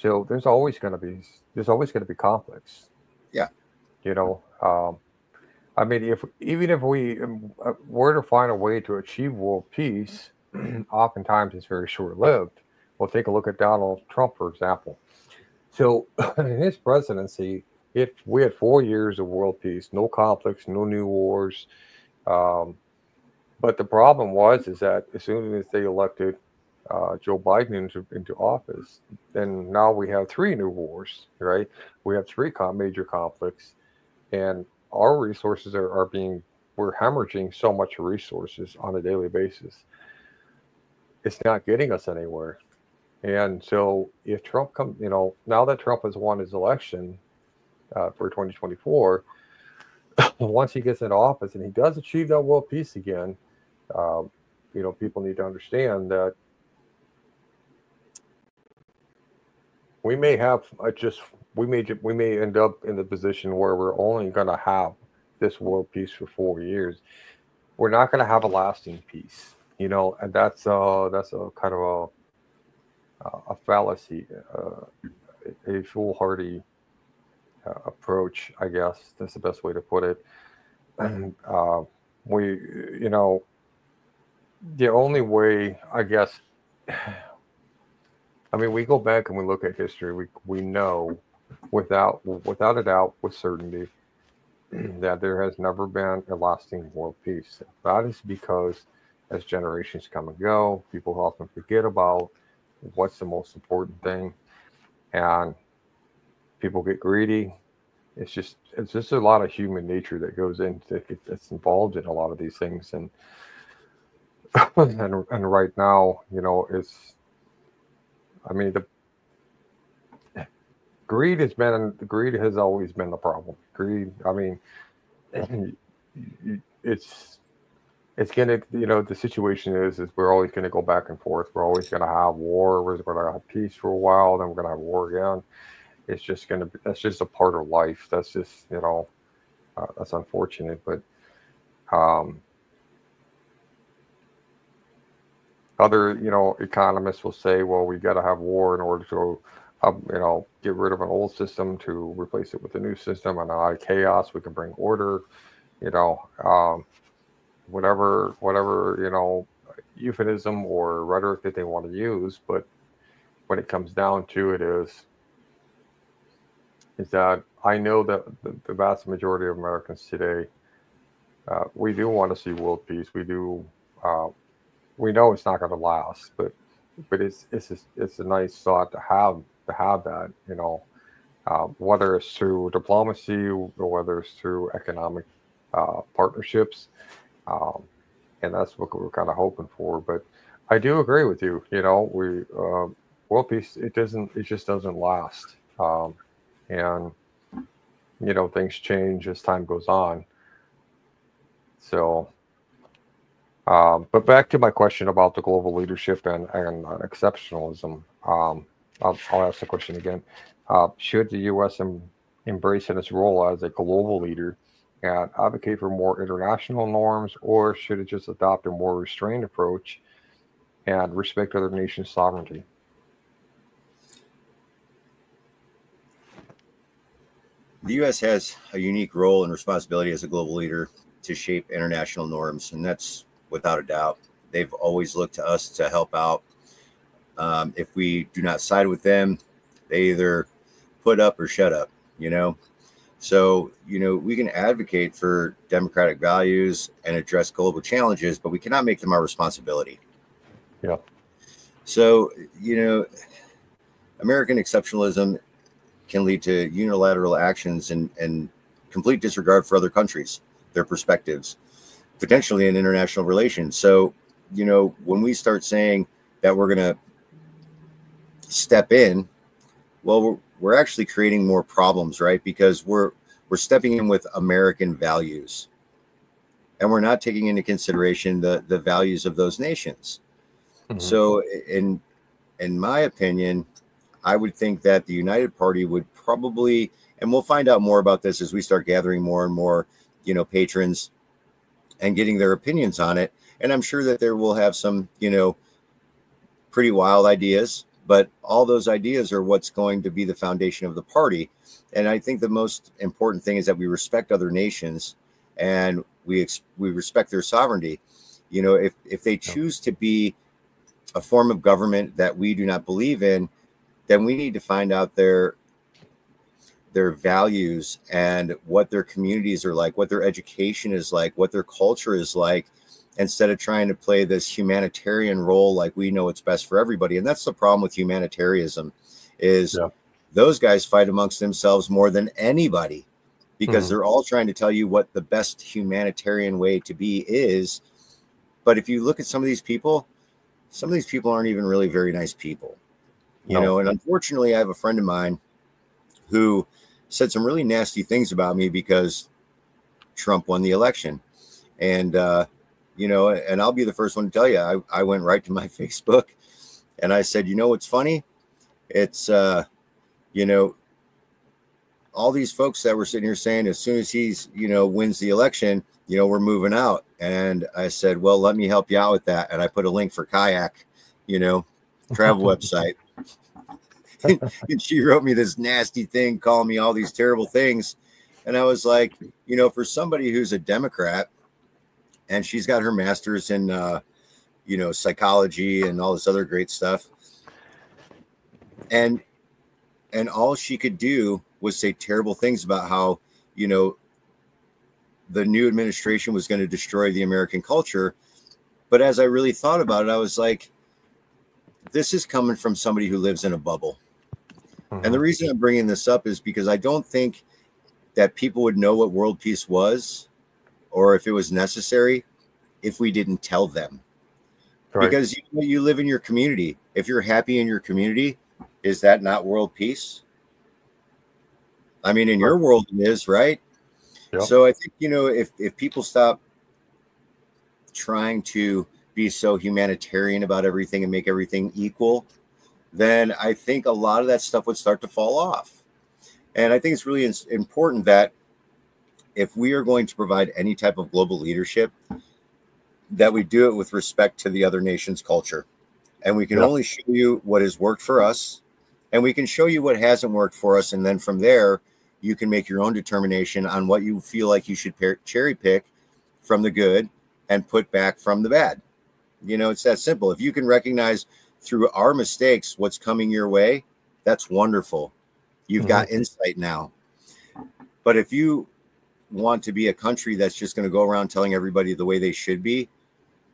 so there's always going to be there's always going to be conflicts. Yeah. You know, um, I mean, if even if we um, uh, were to find a way to achieve world peace, oftentimes it's very short lived. Well, take a look at Donald Trump, for example. So in his presidency, if we had four years of world peace, no conflicts, no new wars. Um, but the problem was is that as soon as they elected uh, Joe Biden into, into office, then now we have three new wars, right? We have three major conflicts, and our resources are, are being, we're hemorrhaging so much resources on a daily basis. It's not getting us anywhere. And so if Trump comes, you know, now that Trump has won his election uh, for 2024, once he gets into office and he does achieve that world peace again, um, you know, people need to understand that we may have uh, just we may we may end up in the position where we're only going to have this world peace for four years. We're not going to have a lasting peace, you know, and that's uh that's a kind of a a fallacy, uh, a foolhardy uh, approach, I guess. That's the best way to put it. And uh, we, you know, the only way, I guess. I mean, we go back and we look at history. We we know without without a doubt with certainty that there has never been a lasting world peace. That is because as generations come and go, people often forget about what's the most important thing, and people get greedy. It's just it's just a lot of human nature that goes into it, it's involved in a lot of these things, and and and right now, you know, it's I mean, the greed has been greed has always been the problem. Greed. I mean, it's it's gonna you know the situation is is we're always gonna go back and forth. We're always gonna have war. We're gonna have peace for a while. Then we're gonna have war again. It's just gonna be that's just a part of life. That's just you know uh, that's unfortunate, but um other you know economists will say well we got to have war in order to um, you know get rid of an old system to replace it with a new system and out of chaos we can bring order you know um, whatever whatever you know euphemism or rhetoric that they want to use but when it comes down to it is is that I know that the, the vast majority of Americans today, uh, we do want to see world peace. We do. Uh, we know it's not going to last, but but it's it's it's a nice thought to have to have that. You know, uh, whether it's through diplomacy or whether it's through economic uh, partnerships, um, and that's what we're kind of hoping for. But I do agree with you. You know, we uh, world peace it doesn't it just doesn't last, um, and you know things change as time goes on. So, um, but back to my question about the global leadership and and uh, exceptionalism. Um, I'll, I'll ask the question again. Uh, should the U.S. Em- embrace in its role as a global leader and advocate for more international norms, or should it just adopt a more restrained approach and respect other nations' sovereignty? The U.S. has a unique role and responsibility as a global leader to shape international norms, and that's without a doubt. They've always looked to us to help out. Um, if we do not side with them, they either put up or shut up, you know? So, you know, we can advocate for democratic values and address global challenges, but we cannot make them our responsibility. Yeah. So, you know, American exceptionalism can lead to unilateral actions and, and complete disregard for other countries, their perspectives, potentially in international relations. So, you know, when we start saying that we're going to step in, well, we're, we're actually creating more problems, right? Because we're we're stepping in with American values, and we're not taking into consideration the the values of those nations. Mm-hmm. So, in in my opinion, I would think that the United Party would probably, and we'll find out more about this as we start gathering more and more, you know, patrons and getting their opinions on it. And I'm sure that there will have some, you know, pretty wild ideas, but all those ideas are what's going to be the foundation of the party. And I think the most important thing is that we respect other nations and we ex- we respect their sovereignty. You know, if if they choose to be a form of government that we do not believe in, then we need to find out their their values and what their communities are like, what their education is like, what their culture is like, instead of trying to play this humanitarian role like we know it's best for everybody. And that's the problem with humanitarianism is yeah. those guys fight amongst themselves more than anybody because mm-hmm. they're all trying to tell you what the best humanitarian way to be is. But if you look at some of these people, some of these people aren't even really very nice people you no. know and unfortunately i have a friend of mine who said some really nasty things about me because trump won the election and uh you know and i'll be the first one to tell you i, I went right to my facebook and i said you know what's funny? It's uh you know all these folks that were sitting here saying as soon as he's you know wins the election you know we're moving out. And i said well let me help you out with that. And i put a link for kayak you know travel website. And she wrote me this nasty thing, calling me all these terrible things. And I was like, you know, for somebody who's a Democrat and she's got her master's in, uh, you know, psychology and all this other great stuff. And, and all she could do was say terrible things about how, you know, the new administration was going to destroy the American culture. But as I really thought about it, I was like, this is coming from somebody who lives in a bubble. Mm-hmm. And the reason I'm bringing this up is because I don't think that people would know what world peace was or if it was necessary if we didn't tell them. Because you, you live in your community. If you're happy in your community, is that not world peace? I mean, in your world, it is, right? Yep. So I think, you know, if, if people stop trying to be so humanitarian about everything and make everything equal, then I think a lot of that stuff would start to fall off. And I think it's really important that if we are going to provide any type of global leadership, that we do it with respect to the other nation's culture. And we can yeah. only show you what has worked for us, and we can show you what hasn't worked for us. And then from there, you can make your own determination on what you feel like you should cherry pick from the good and put back from the bad. You know, it's that simple. If you can recognize through our mistakes what's coming your way, that's wonderful. You've mm-hmm. got insight now. But if you want to be a country that's just going to go around telling everybody the way they should be,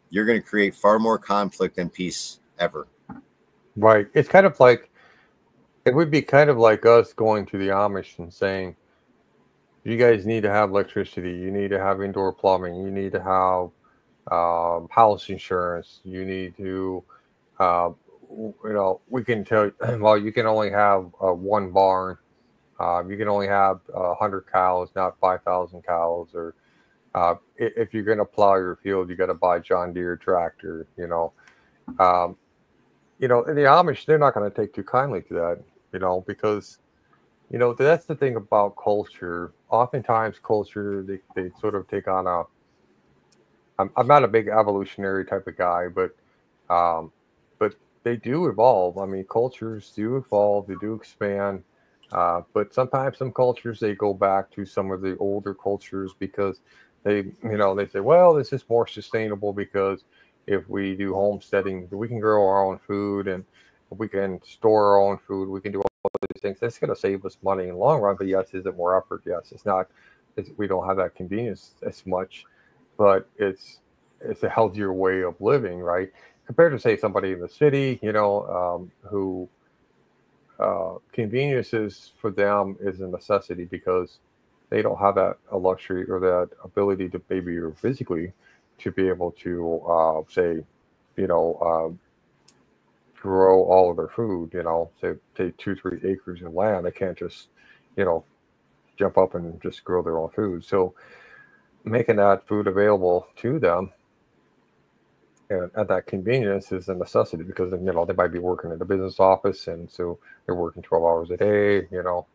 you're going to create far more conflict than peace ever. Right. It's kind of like it would be kind of like us going to the Amish and saying, "You guys need to have electricity. You need to have indoor plumbing. You need to have um, house insurance. You need to, uh, you know, we can tell. Well, you can only have uh, one barn. Um, you can only have uh, hundred cows, not five thousand cows. Or uh, if you're going to plow your field, you got to buy John Deere tractor. You know, um, you know, in the Amish, they're not going to take too kindly to that. You know, because you know that's the thing about culture. Oftentimes, culture they, they sort of take on a. I'm, I'm not a big evolutionary type of guy, but um, but they do evolve. I mean, cultures do evolve. They do expand uh, but sometimes some cultures they go back to some of the older cultures because they, you know, they say, well, this is more sustainable because if we do homesteading, we can grow our own food and we can store our own food. We can do all these things. That's going to save us money in the long run. But yes, is it more effort? Yes, it's not. It's, we don't have that convenience as much, but it's it's a healthier way of living, right? Compared to say somebody in the city, you know, um, who uh, conveniences for them is a necessity because they don't have that a luxury or that ability to maybe or physically to be able to uh, say, you know, uh, grow all of their food. You know, say take two, three acres of land. They can't just, you know, jump up and just grow their own food. So making that food available to them and at that convenience is a necessity because you know they might be working in the business office and so they're working 12 hours a day you know.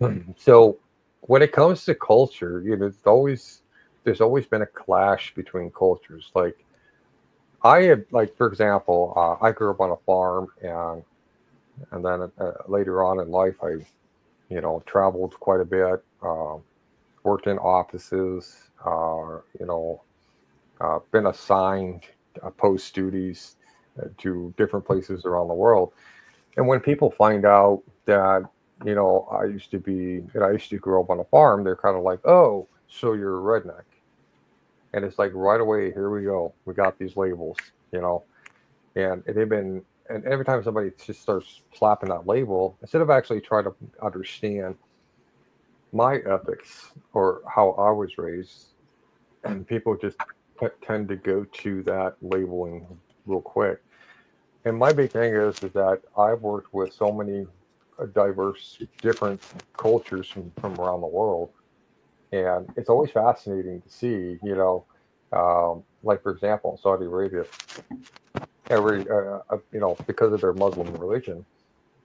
So when it comes to culture you know it's always there's always been a clash between cultures. Like i had like for example uh, i grew up on a farm and and then uh, later on in life i you know traveled quite a bit uh, worked in offices uh, you know uh, been assigned uh, post duties uh, to different places around the world. And when people find out that, you know, I used to be, you know, I used to grow up on a farm, they're kind of like, oh, so you're a redneck. And it's like right away, here we go. We got these labels, you know, and they've been, and every time somebody just starts slapping that label, instead of actually trying to understand my ethics or how I was raised, and people just tend to go to that labeling real quick. And my big thing is is that I've worked with so many uh, diverse, different cultures from, from around the world, and it's always fascinating to see. You know, um, like for example, Saudi Arabia, every uh, uh, you know because of their Muslim religion,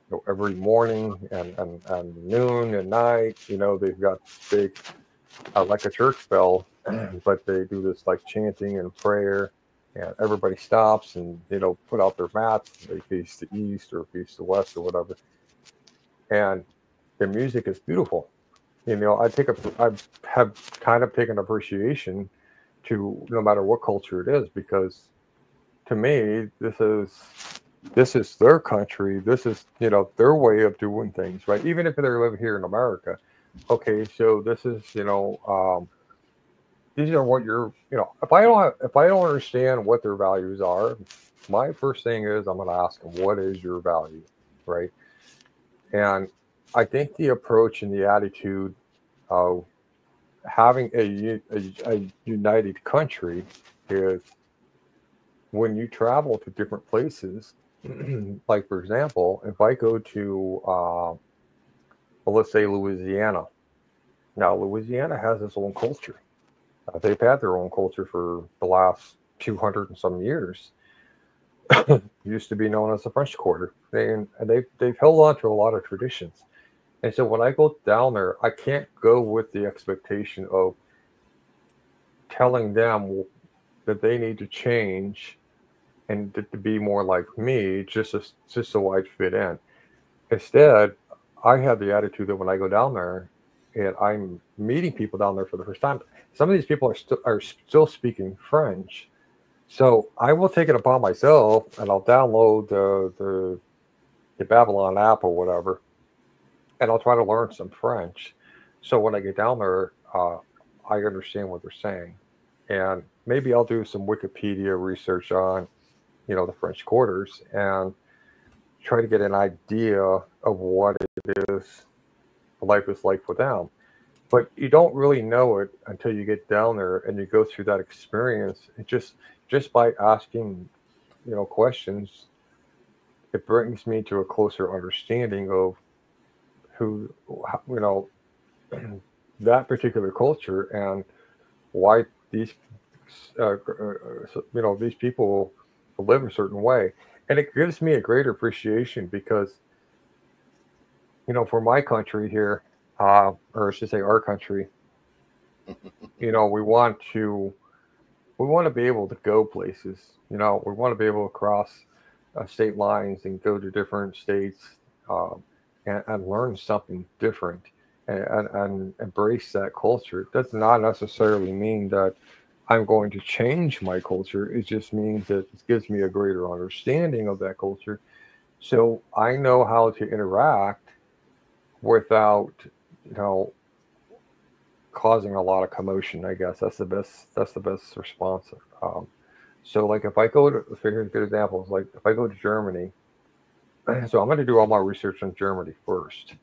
you know, every morning and, and and noon and night, you know, they've got big uh, like a church bell but they do this like chanting and prayer, and everybody stops and you know put out their mats. They face the east or face the west or whatever, and the music is beautiful. You know, I take a I have kind of taken appreciation to no matter what culture it is because to me this is this is their country this is you know their way of doing things right even if they're living here in america okay so this is you know um, these are what you're you know if i don't have, if i don't understand what their values are my first thing is i'm going to ask them what is your value? Right? And i think the approach and the attitude of having a, a, a united country is when you travel to different places like for example if i go to uh, well let's say louisiana now louisiana has its own culture uh, they've had their own culture for the last 200 and some years. used to be known as the French Quarter. They, and they've, they've held on to a lot of traditions. And so when I go down there, I can't go with the expectation of telling them that they need to change and to, to be more like me just, just so I'd fit in. Instead, I have the attitude that when I go down there and I'm meeting people down there for the first time, some of these people are still are still speaking French. So I will take it upon myself and I'll download the the, the Babylon app or whatever, and I'll try to learn some French. So when I get down there, uh, I understand what they're saying, and maybe I'll do some Wikipedia research on, you know, the French quarters and try to get an idea of what it is life is like them. But you don't really know it until you get down there and you go through that experience. It just just by asking, you know, questions, it brings me to a closer understanding of who, you know, that particular culture and why these, uh, uh, you know, these people live a certain way. And it gives me a greater appreciation because, you know, for my country here, uh, or I should say our country, you know, we want to, we want to be able to go places. You know, we want to be able to cross uh, state lines and go to different states um, and, and, learn something different and, and, and, embrace that culture. It does not necessarily mean that I'm going to change my culture. It just means that it gives me a greater understanding of that culture. So I know how to interact without, you know, causing a lot of commotion. I guess that's the best. That's the best response. Um, so, like, if I go to, a good example. Like, if I go to Germany, so I'm going to do all my research on Germany first,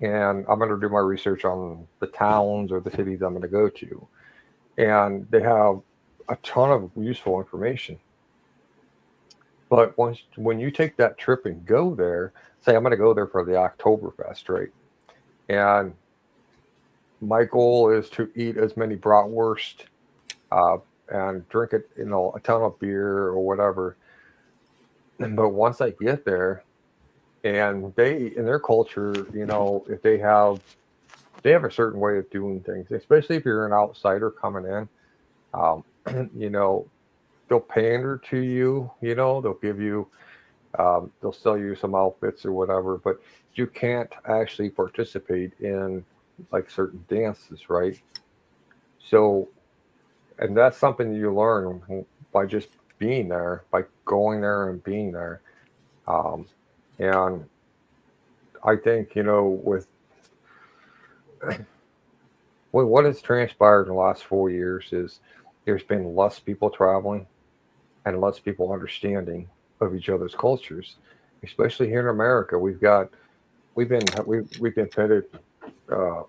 and I'm going to do my research on the towns or the cities I'm going to go to, and they have a ton of useful information. But once when you take that trip and go there, say I'm going to go there for the Oktoberfest, right? And my goal is to eat as many bratwurst uh, and drink it, you know, a ton of beer or whatever. But once I get there, and they in their culture, you know, if they have they have a certain way of doing things, especially if you're an outsider coming in. Um, you know, they'll pander to you. You know, they'll give you, um, they'll sell you some outfits or whatever, but you can't actually participate in like certain dances, right? So, and that's something you learn by just being there, by going there and being there. Um, and I think, you know, with what has transpired in the last four years is there's been less people traveling and less people understanding of each other's cultures, especially here in America. We've got, we've been, we've, we've been pitted uh,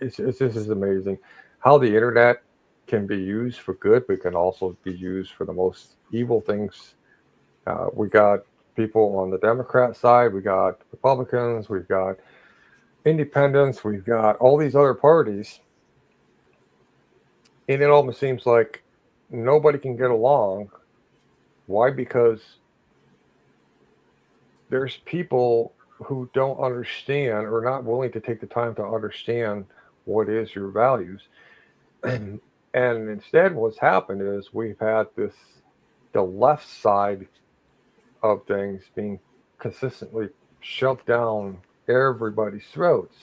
it's, it's, this is amazing how the internet can be used for good, but can also be used for the most evil things. Uh, we got people on the Democrat side, we got Republicans, we've got independents, we've got all these other parties. And it almost seems like nobody can get along. Why? Because there's people who don't understand or not willing to take the time to understand what is your values. and instead, what's happened is we've had this the left side of things being consistently shoved down everybody's throats.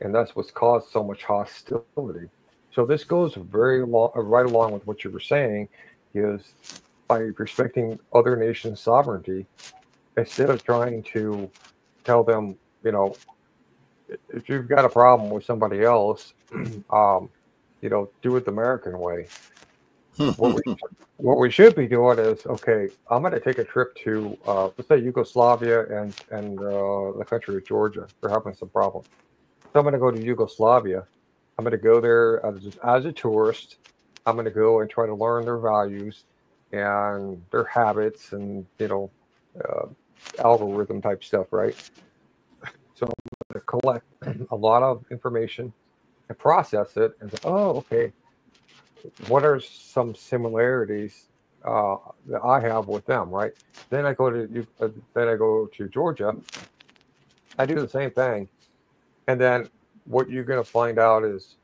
And that's what's caused so much hostility. So this goes very long, right along with what you were saying, is by respecting other nations' sovereignty, instead of trying to tell them, you know, if you've got a problem with somebody else, um, you know, do it the American way. what, we, what we should be doing is okay. I'm going to take a trip to, uh, let's say, Yugoslavia and and uh, the country of Georgia. They're having some problems. So I'm going to go to Yugoslavia. I'm going to go there as, as a tourist. I'm going to go and try to learn their values and their habits and you know uh, algorithm type stuff, right? So I'm going to collect a lot of information and process it and say, oh, okay, what are some similarities uh, that I have with them, right? Then I go to uh, then I go to Georgia. I do the same thing, and then what you're going to find out is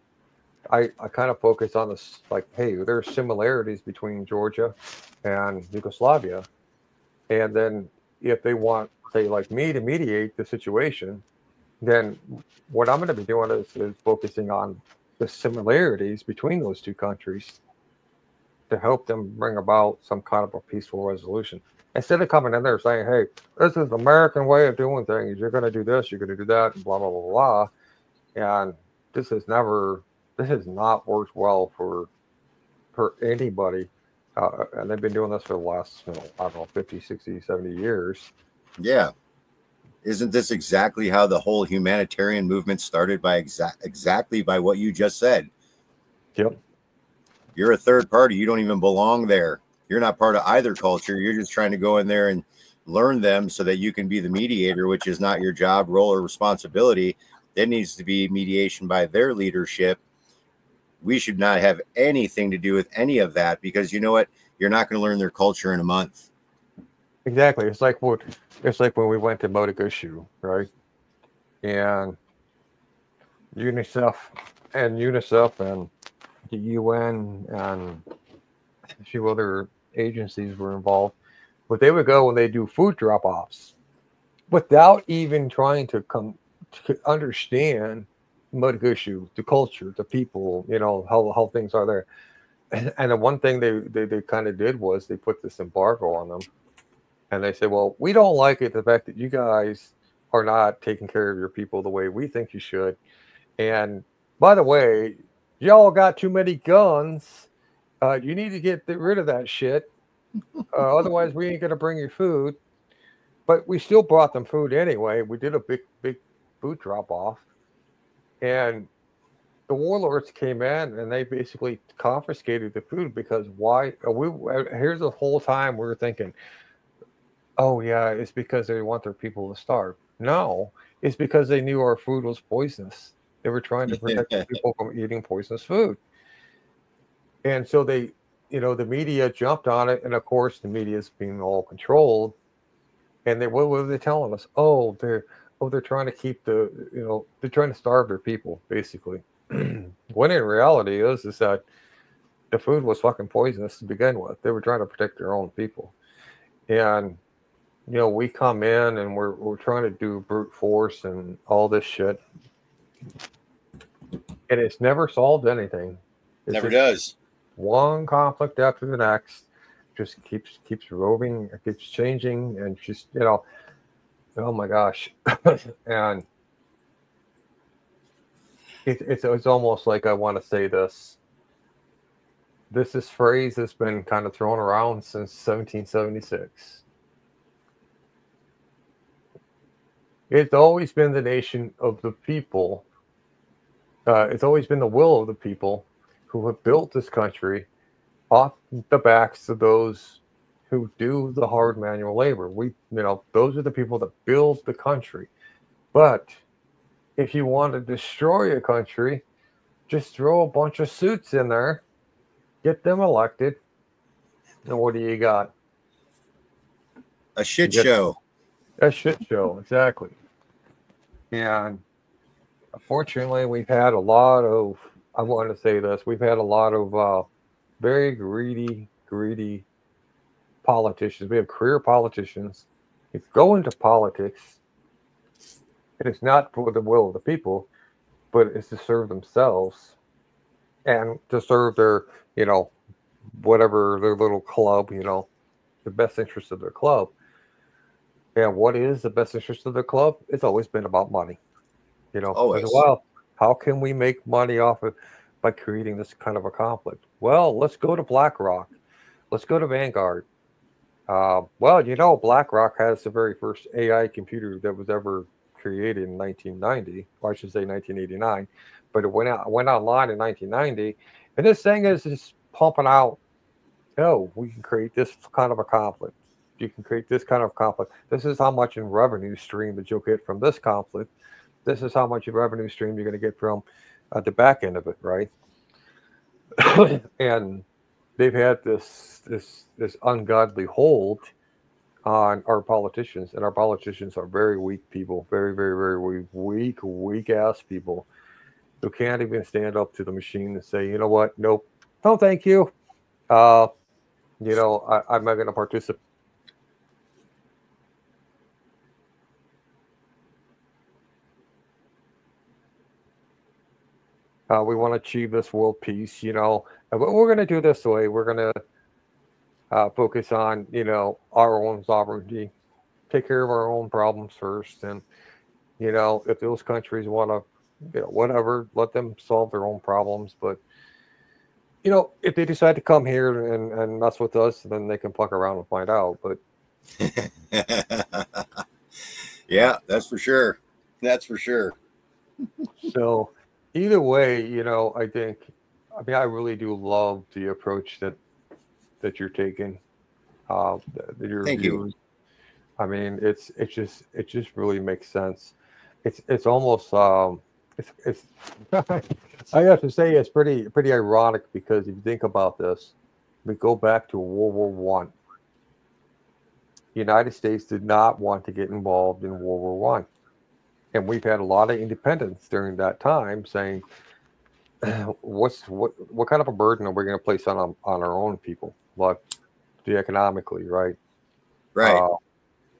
I, I kind of focus on this like, hey, there's similarities between Georgia and Yugoslavia, and then if they want, say, like me to mediate the situation, then what I'm going to be doing is, is focusing on the similarities between those two countries to help them bring about some kind of a peaceful resolution. instead of coming in there saying, "Hey, this is the American way of doing things. You're going to do this. You're going to do that," and blah blah blah blah. And this has never, this has not worked well for for anybody. Uh, and they've been doing this for the last, you know, I don't know, 50, 60, 70 years. Yeah. Isn't this exactly how the whole humanitarian movement started by exa- exactly by what you just said? Yep. You're a third party. You don't even belong there. You're not part of either culture. You're just trying to go in there and learn them so that you can be the mediator, which is not your job, role, or responsibility. There needs to be mediation by their leadership. We should not have anything to do with any of that because you know what? You're not going to learn their culture in a month. Exactly. It's like what it's like when we went to Mogadishu, right? And UNICEF and UNICEF and the UN and a few other agencies were involved. But they would go when they do food drop offs without even trying to come to understand Mogadishu, the culture, the people, you know, how, how things are there. And, and the one thing they, they, they kind of did was they put this embargo on them. And they said, well, we don't like it, the fact that you guys are not taking care of your people the way we think you should. And by the way, y'all got too many guns. Uh, you need to get rid of that shit. Uh, otherwise, we ain't going to bring you food. But we still brought them food anyway. We did a big, big food drop off. And the warlords came in and they basically confiscated the food because why? Uh, we uh, here's the whole time we are thinking, oh yeah, it's because they want their people to starve. No, it's because they knew our food was poisonous. They were trying to protect people from eating poisonous food. And so they, you know, the media jumped on it. And of course, the media is being all controlled. And they, what were they telling us? Oh, they're, oh, they're trying to keep the, you know, they're trying to starve their people, basically. when in reality is, is that the food was fucking poisonous to begin with. They were trying to protect their own people. And, you know, we come in and we're, we're trying to do brute force and all this shit and it's never solved anything. It's never does. One conflict after the next, just keeps keeps roving, keeps changing, and just you know, oh my gosh, and it, it's it's almost like I want to say this. This is phrase that's been kind of thrown around since 1776. It's always been the nation of the people uh, it's always been the will of the people who have built this country off the backs of those who do the hard manual labor. We, you know, those are the people that build the country. But if you want to destroy a country, just throw a bunch of suits in there, get them elected, and what do you got? A shit show. A shit show, exactly. And unfortunately, we've had a lot of, I want to say this, we've had a lot of uh, very greedy, greedy politicians. We have career politicians who go into politics. It is not for the will of the people, but it's to serve themselves and to serve their, you know, whatever their little club, you know, the best interest of their club. And what is the best interest of the club? It's always been about money. You know, Always. well, how can we make money off of by creating this kind of a conflict? Well, let's go to BlackRock. Let's go to Vanguard. Uh, well, you know, BlackRock has the very first AI computer that was ever created in 1990, or I should say 1989, but it went out went online in 1990, and this thing is just pumping out. Oh, we can create this kind of a conflict. You can create this kind of conflict. This is how much in revenue stream that you'll get from this conflict this is how much revenue stream you're going to get from uh, the back end of it, right? and they've had this this this ungodly hold on our politicians, and our politicians are very weak people, very very very weak, weak weak ass people who can't even stand up to the machine and say, you know what, nope, no, thank you. Uh, you know, I, I'm not going to participate Uh, we want to achieve this world peace, you know. But we're going to do this way. We're going to uh, focus on you know our own sovereignty, take care of our own problems first, and you know if those countries want to, you know, whatever, let them solve their own problems. But you know if they decide to come here and, and mess with us, then they can fuck around and find out. But yeah, that's for sure. That's for sure. so either way, you know, I think I mean I really do love the approach that that you're taking. Uh that your Thank views. you. I mean, it's it's just it just really makes sense. It's it's almost um it's it's I have to say it's pretty pretty ironic because if you think about this, we go back to World War One. The United States did not want to get involved in World War One, and we've had a lot of independence during that time, saying, "What's what what kind of a burden are we going to place on on our own people, like the economically, right? Right. Uh,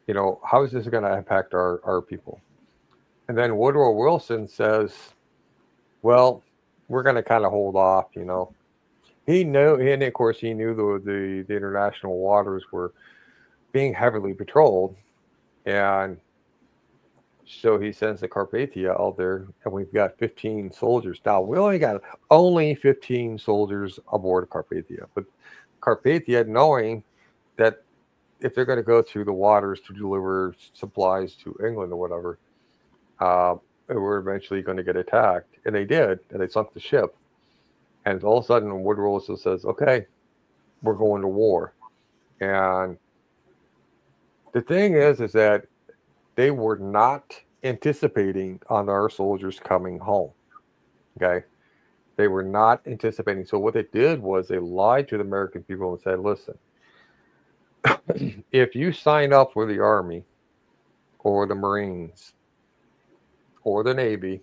you know, how is this going to impact our our people?" And then Woodrow Wilson says, "Well, we're going to kind of hold off." You know, he knew, and of course, he knew the the, the international waters were being heavily patrolled, and so he sends the Carpathia out there, and we've got 15 soldiers. Now we only got only 15 soldiers aboard Carpathia, but Carpathia, knowing that if they're going to go through the waters to deliver supplies to England or whatever, uh, we're eventually going to get attacked, and they did, and they sunk the ship. And all of a sudden, Woodrow Wilson says, "Okay, we're going to war," and the thing is, is that they were not anticipating on our soldiers coming home. Okay. They were not anticipating. So what they did was they lied to the American people and said, listen, if you sign up for the Army or the Marines or the Navy,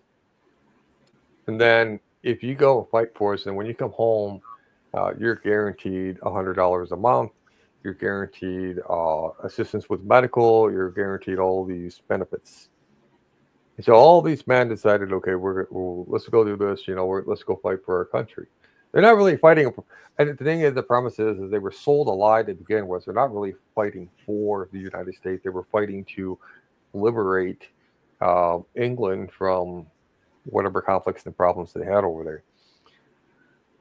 and then if you go and fight for us, and when you come home, uh, you're guaranteed $100 a month you're guaranteed uh, assistance with medical, you're guaranteed all these benefits. And so all these men decided, okay, we're let's go do this. You know, we're, let's go fight for our country. They're not really fighting. And the thing is, the premise is, is they were sold a lie to begin with. They're not really fighting for the United States. They were fighting to liberate uh, England from whatever conflicts and problems they had over there.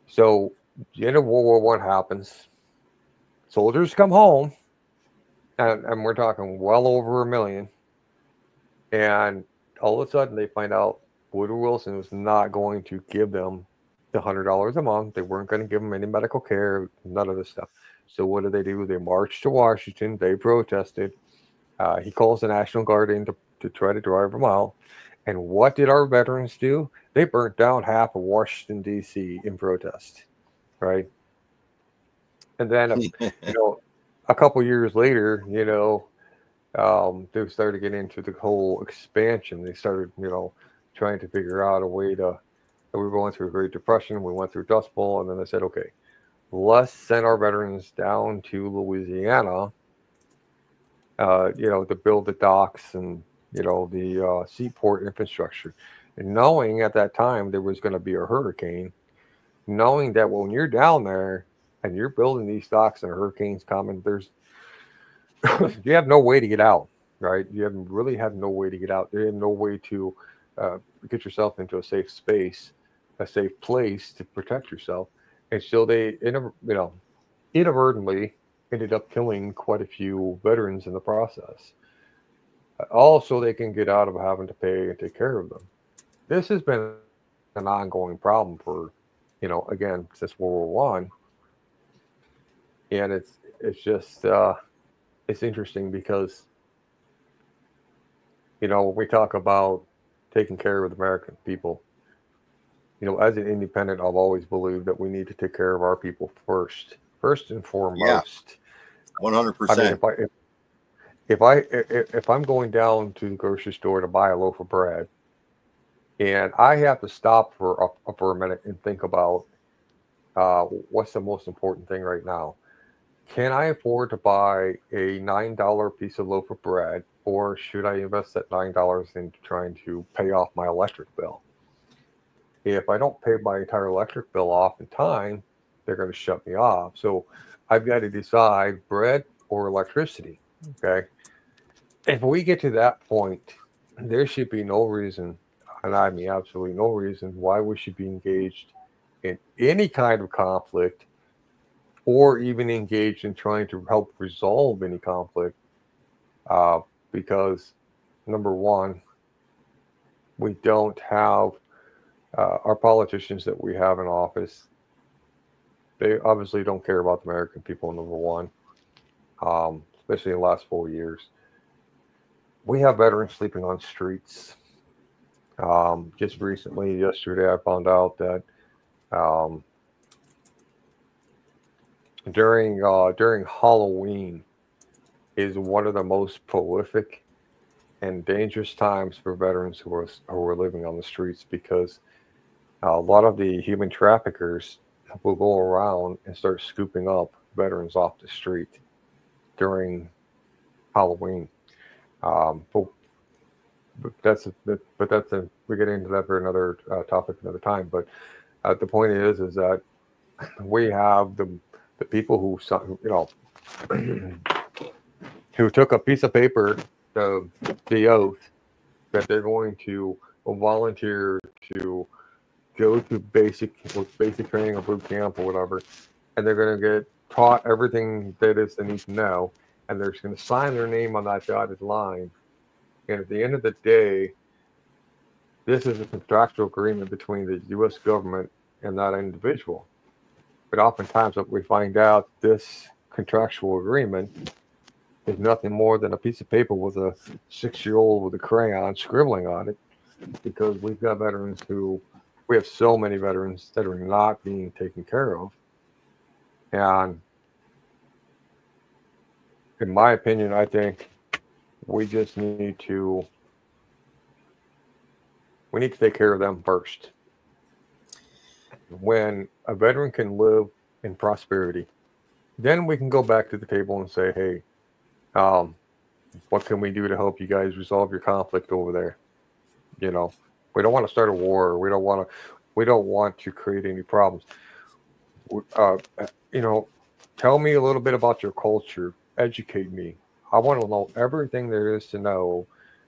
So the end of World War One happens soldiers come home, and, and we're talking well over a million, and all of a sudden they find out Woodrow Wilson was not going to give them the hundred dollars a month. They weren't going to give them any medical care, none of this stuff. So what did they do? They marched to Washington. They protested. Uh, he calls the National Guard in to, to try to drive them out. And what did our veterans do? They burnt down half of Washington D.C. in protest, right? And then, you know, a couple years later, you know, um, they started getting into the whole expansion. They started, you know, trying to figure out a way to. We were going through a Great Depression. We went through Dust Bowl, and then they said, okay, let's send our veterans down to Louisiana. Uh, you know, to build the docks and you know the uh, seaport infrastructure, and knowing at that time there was going to be a hurricane, knowing that when you're down there, and you're building these stocks and a hurricane's coming, there's you have no way to get out, right? You have really have no way to get out. You have no way to uh, get yourself into a safe space, a safe place to protect yourself. And so they, you know, inadvertently ended up killing quite a few veterans in the process. Also, they can get out of having to pay and take care of them. This has been an ongoing problem for, you know, again, since World War One and it's it's just uh, it's interesting because you know when we talk about taking care of the American people, you know, as an independent, I've always believed that we need to take care of our people first, first and foremost. One hundred percent. if I if, if I if, if I'm going down to the grocery store to buy a loaf of bread, and I have to stop for a, for a minute and think about uh, what's the most important thing right now can I afford to buy a nine dollar piece of loaf of bread, or should I invest that nine dollars into trying to pay off my electric bill? If I don't pay my entire electric bill off in time, they're going to shut me off. So I've got to decide bread or electricity. Okay. If we get to that point, there should be no reason, and I mean absolutely no reason, why we should be engaged in any kind of conflict or even engaged in trying to help resolve any conflict. Uh, because, number one, we don't have uh, our politicians that we have in office. They obviously don't care about the American people, number one, um, especially in the last four years. We have veterans sleeping on streets. Um, just recently, yesterday, I found out that um, during uh, during Halloween is one of the most prolific and dangerous times for veterans who are who are living on the streets because uh, a lot of the human traffickers will go around and start scooping up veterans off the street during Halloween. Um, but, that's a, but that's a we get into that for another uh, topic another time. But uh, the point is is that we have the the people who you know who took a piece of paper the the oath that they're going to volunteer to go to basic basic training or boot camp or whatever, and they're going to get taught everything that is they need to know, and they're just going to sign their name on that dotted line. And at the end of the day, this is a contractual agreement between the U.S. government and that individual. But oftentimes, what we find out, this contractual agreement is nothing more than a piece of paper with a six-year-old with a crayon scribbling on it, because we've got veterans who we have so many veterans that are not being taken care of, and in my opinion, I think we just need to we need to take care of them first. When a veteran can live in prosperity, then we can go back to the table and say, hey, um, what can we do to help you guys resolve your conflict over there? You know, we don't want to start a war. We don't want to. We don't want to create any problems. Uh, you know, tell me a little bit about your culture. Educate me. I want to know everything there is to know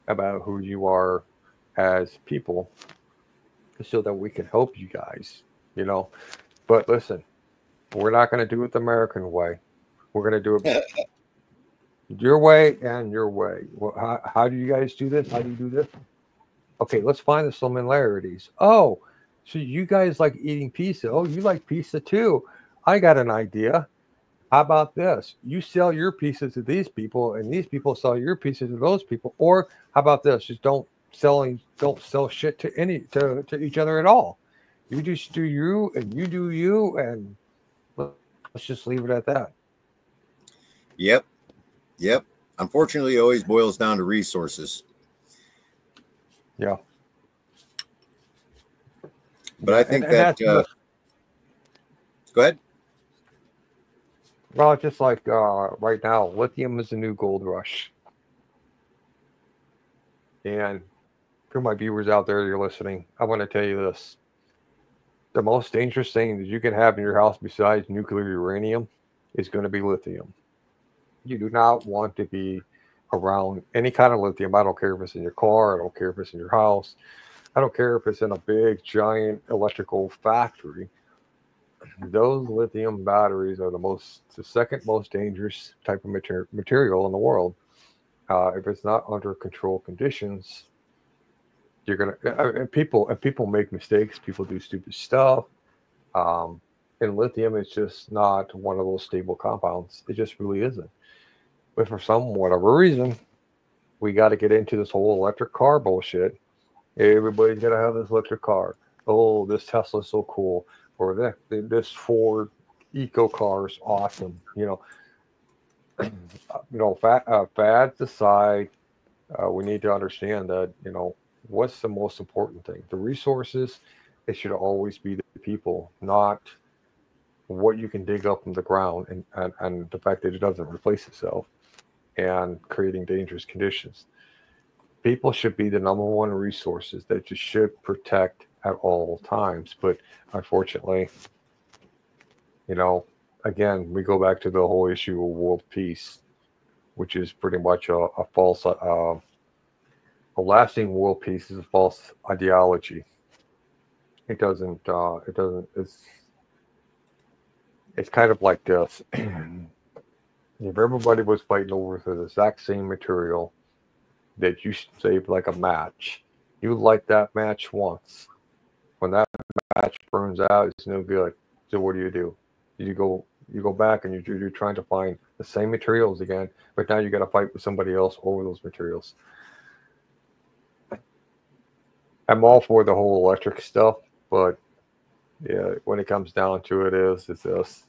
about who you are as people, so that we can help you guys. You know, but listen, we're not going to do it the American way. We're going to do it your way and your way. Well, how, how do you guys do this? How do you do this? Okay, let's find the similarities. Oh, so you guys like eating pizza. Oh, you like pizza too. I got an idea. How about this? You sell your pieces to these people, and these people sell your pieces to those people. Or how about this? Just don't selling, don't sell shit to any to, to each other at all. You just do you, and you do you, and let's just leave it at that. Yep, Yep. Unfortunately, it always boils down to resources. Yeah. But I think and, and that. Uh, go ahead. Well, just like uh, right now, lithium is the new gold rush. And for my viewers out there that are listening, I want to tell you this. The most dangerous thing that you can have in your house besides nuclear uranium is going to be lithium you do not want to be around any kind of lithium. I don't care if it's in your car, I don't care if it's in your house, I don't care if it's in a big giant electrical factory. Those lithium batteries are the most, the second most dangerous type of mater- material in the world. Uh, if it's not under control conditions, you're gonna. Uh, and people and people make mistakes. People do stupid stuff. Um, and lithium is just not one of those stable compounds. It just really isn't. But for some whatever reason, we got to get into this whole electric car bullshit. Everybody's gonna have this electric car. Oh, this Tesla's so cool. Or this, this Ford eco car is awesome. You know, you know, fat, uh, fads aside, uh, we need to understand that, you know, what's the most important thing? The resources, it should always be the people, not what you can dig up from the ground and, and, and the fact that it doesn't replace itself and creating dangerous conditions. People should be the number one resources that you should protect at all times. But unfortunately, you know, again, we go back to the whole issue of world peace, which is pretty much a, a false, uh, a lasting world peace is a false ideology. It doesn't, uh, it doesn't, it's, it's kind of like this. if everybody was fighting over the exact same material that you saved like a match, you light that match once. When that match burns out, it's no good. So what do you do? You go you go back and you're, you're trying to find the same materials again, but now you got to fight with somebody else over those materials. I'm all for the whole electric stuff, but yeah, when it comes down to it, is it's this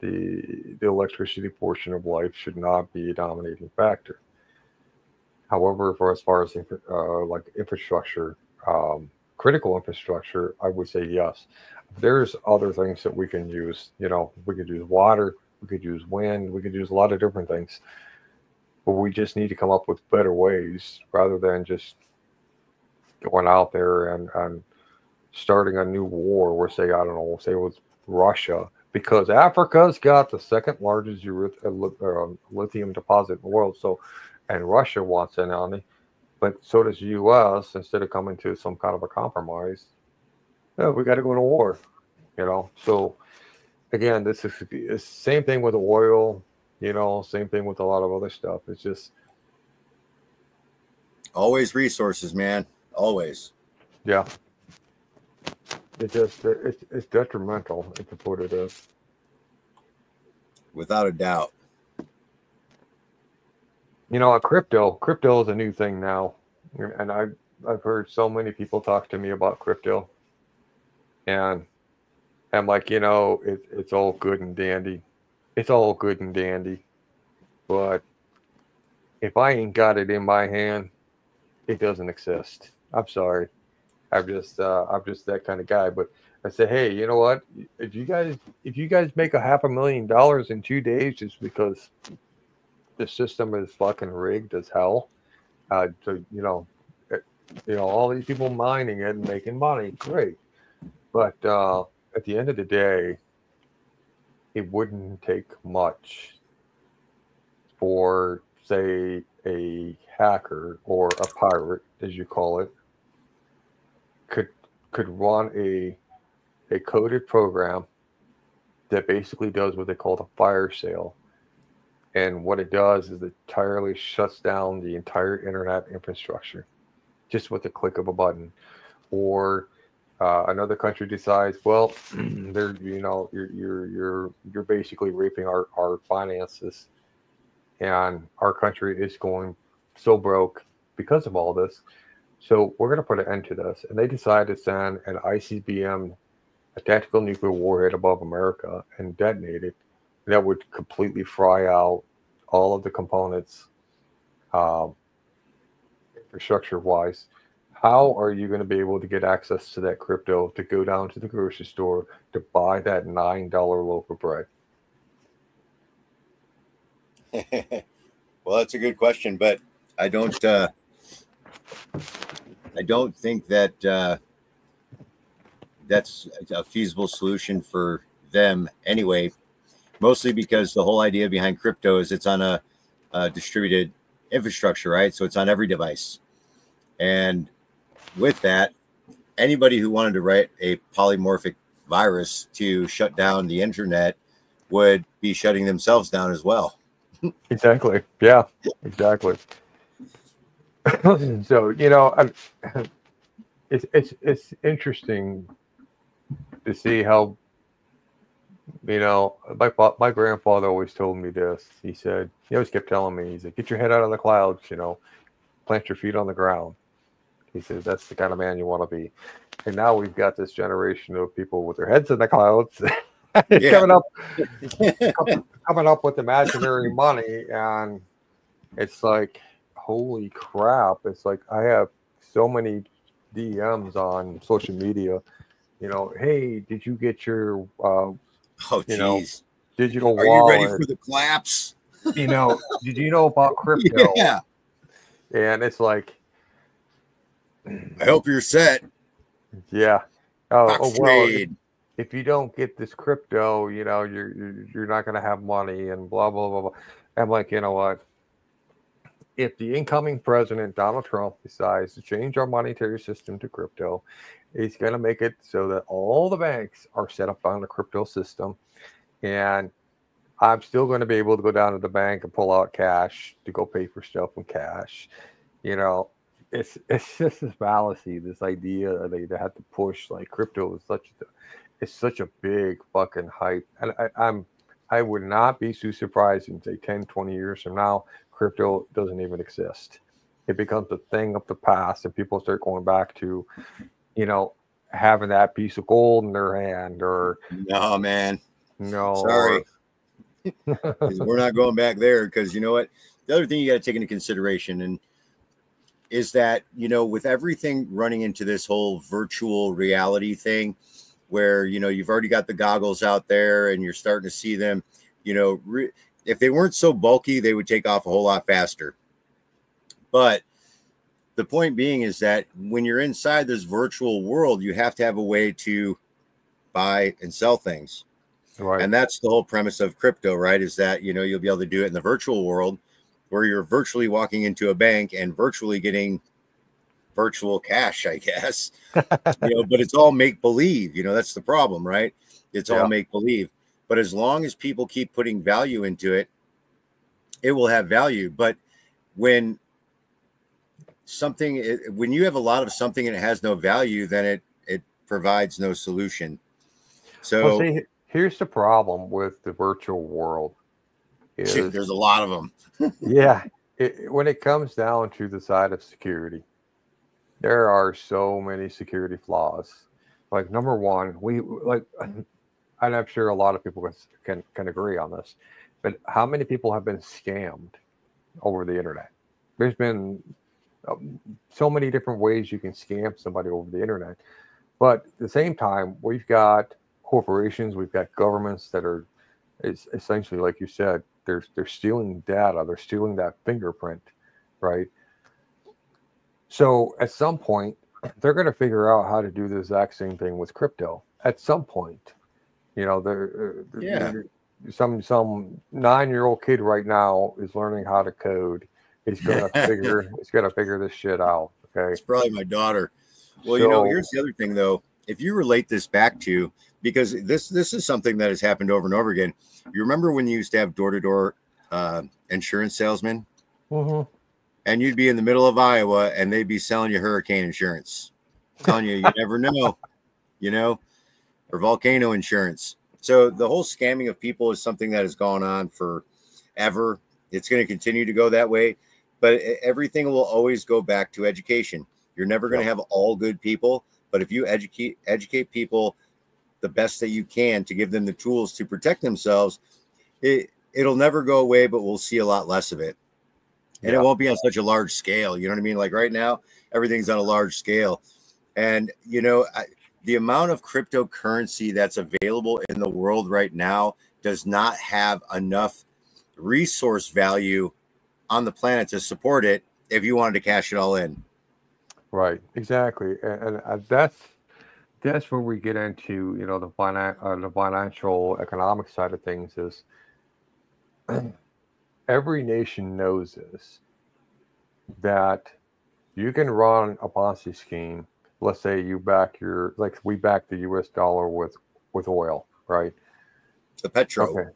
the the electricity portion of life should not be a dominating factor. However, for as far as uh, like infrastructure, um, critical infrastructure, I would say yes. There's other things that we can use. You know, we could use water, we could use wind, we could use a lot of different things. But we just need to come up with better ways rather than just going out there and, and starting a new war where say, I don't know, say it was Russia, because Africa's got the second largest uh, uh, lithium deposit in the world. So, and Russia wants in on it but so does the U.S. Instead of coming to some kind of a compromise, yeah, we got to go to war. You know, so again, this is the same thing with oil. You know, same thing with a lot of other stuff. It's just always resources, man. Always. Yeah. It just it's it's detrimental to put it as. Without a doubt you know, a crypto, crypto is a new thing now, and I've I've heard so many people talk to me about crypto, and I'm like, you know, it, it's all good and dandy, it's all good and dandy, but if I ain't got it in my hand, it doesn't exist. I'm sorry, I'm just uh, I'm just that kind of guy. But I say, hey, you know what? If you guys if you guys make a half a million dollars in two days just because the system is fucking rigged as hell. Uh, to you know, it, you know, all these people mining it and making money, great. But uh, at the end of the day, it wouldn't take much for, say, a hacker or a pirate, as you call it, could could run a a coded program that basically does what they call the fire sale and what it does is it entirely shuts down the entire internet infrastructure just with the click of a button. Or uh, another country decides, well, they're you know you're you're you're you're basically raping our our finances, and our country is going so broke because of all this. So we're going to put an end to this. And they decide to send an ICBM, a tactical nuclear warhead above America, and detonate it. That would completely fry out all of the components um, infrastructure wise. How are you going to be able to get access to that crypto to go down to the grocery store to buy that nine dollar loaf of bread? Well that's a good question but i don't uh i don't think that uh that's a feasible solution for them anyway mostly because the whole idea behind crypto is it's on a, a distributed infrastructure, right? So it's on every device. And with that, anybody who wanted to write a polymorphic virus to shut down the internet would be shutting themselves down as well. exactly. Yeah, exactly. so, you know, I'm, it's, it's, it's interesting to see how you know, my my grandfather always told me this. He said he always kept telling me, he said, "Get your head out of the clouds, you know, plant your feet on the ground." He says that's the kind of man you want to be. And now we've got this generation of people with their heads in the clouds, coming up, coming up with imaginary money, and it's like, holy crap! It's like I have so many DMs on social media. You know, hey, did you get your uh, Oh, you know, digital Are wallet. you ready for the collapse? you know, did you know about crypto? Yeah. And it's like, I hope you're set. Yeah. Oh, oh well, if you don't get this crypto, you know, you're you're, you're not going to have money and blah blah blah blah. I'm like, you know what? If the incoming president Donald Trump decides to change our monetary system to crypto, he's going to make it so that all the banks are set up on the crypto system, and I'm still going to be able to go down to the bank and pull out cash to go pay for stuff in cash. You know, it's it's just this fallacy, this idea that they have to push like crypto is such a it's such a big fucking hype. And I, I'm I would not be too surprised in say 10, 20 years from now, crypto doesn't even exist. It becomes a thing of the past and people start going back to, you know, having that piece of gold in their hand or no man. No sorry. we're not going back there because you know what? The other thing you got to take into consideration and is that you know with everything running into this whole virtual reality thing where you know you've already got the goggles out there and you're starting to see them you know re- if they weren't so bulky they would take off a whole lot faster but the point being is that when you're inside this virtual world you have to have a way to buy and sell things right and that's the whole premise of crypto right is that you know you'll be able to do it in the virtual world where you're virtually walking into a bank and virtually getting virtual cash, I guess. you know, but it's all make believe. You know, that's the problem, right? It's yeah. all make believe. But as long as people keep putting value into it, it will have value. But when something, when you have a lot of something and it has no value, then it it provides no solution. So well, see, here's the problem with the virtual world. Is, there's a lot of them. yeah, it, when it comes down to the side of security, there are so many security flaws. Like number one, we like, and I'm sure a lot of people can can agree on this, but how many people have been scammed over the internet? There's been um, so many different ways you can scam somebody over the internet, but at the same time, we've got corporations, we've got governments that are, essentially like you said, they're they're stealing data, they're stealing that fingerprint, right? So at some point, they're going to figure out how to do the exact same thing with crypto. At some point, you know, they're, uh, yeah. some some nine year old kid right now is learning how to code. He's going to figure. he's going to figure this shit out. Okay, it's probably my daughter. Well, so, you know, here's the other thing though. If you relate this back to because this this is something that has happened over and over again. You remember when you used to have door to door insurance salesmen? Mm-hmm and you'd be in the middle of Iowa and they'd be selling you hurricane insurance. Telling you, you never know, you know, or volcano insurance. So the whole scamming of people is something that has gone on forever. It's going to continue to go that way, but everything will always go back to education. You're never going to have all good people, but if you educate educate people the best that you can to give them the tools to protect themselves, it it'll never go away, but we'll see a lot less of it and yeah. it won't be on such a large scale. You know what I mean? Like right now, everything's on a large scale, and you know I, the amount of cryptocurrency that's available in the world right now does not have enough resource value on the planet to support it if you wanted to cash it all in. Right, exactly, and, and that's that's where we get into you know the finan- uh, the financial economic side of things is every nation knows this that you can run a Ponzi scheme. Let's say you back your like we back the U.S. dollar with with oil, right? The petrol. Okay.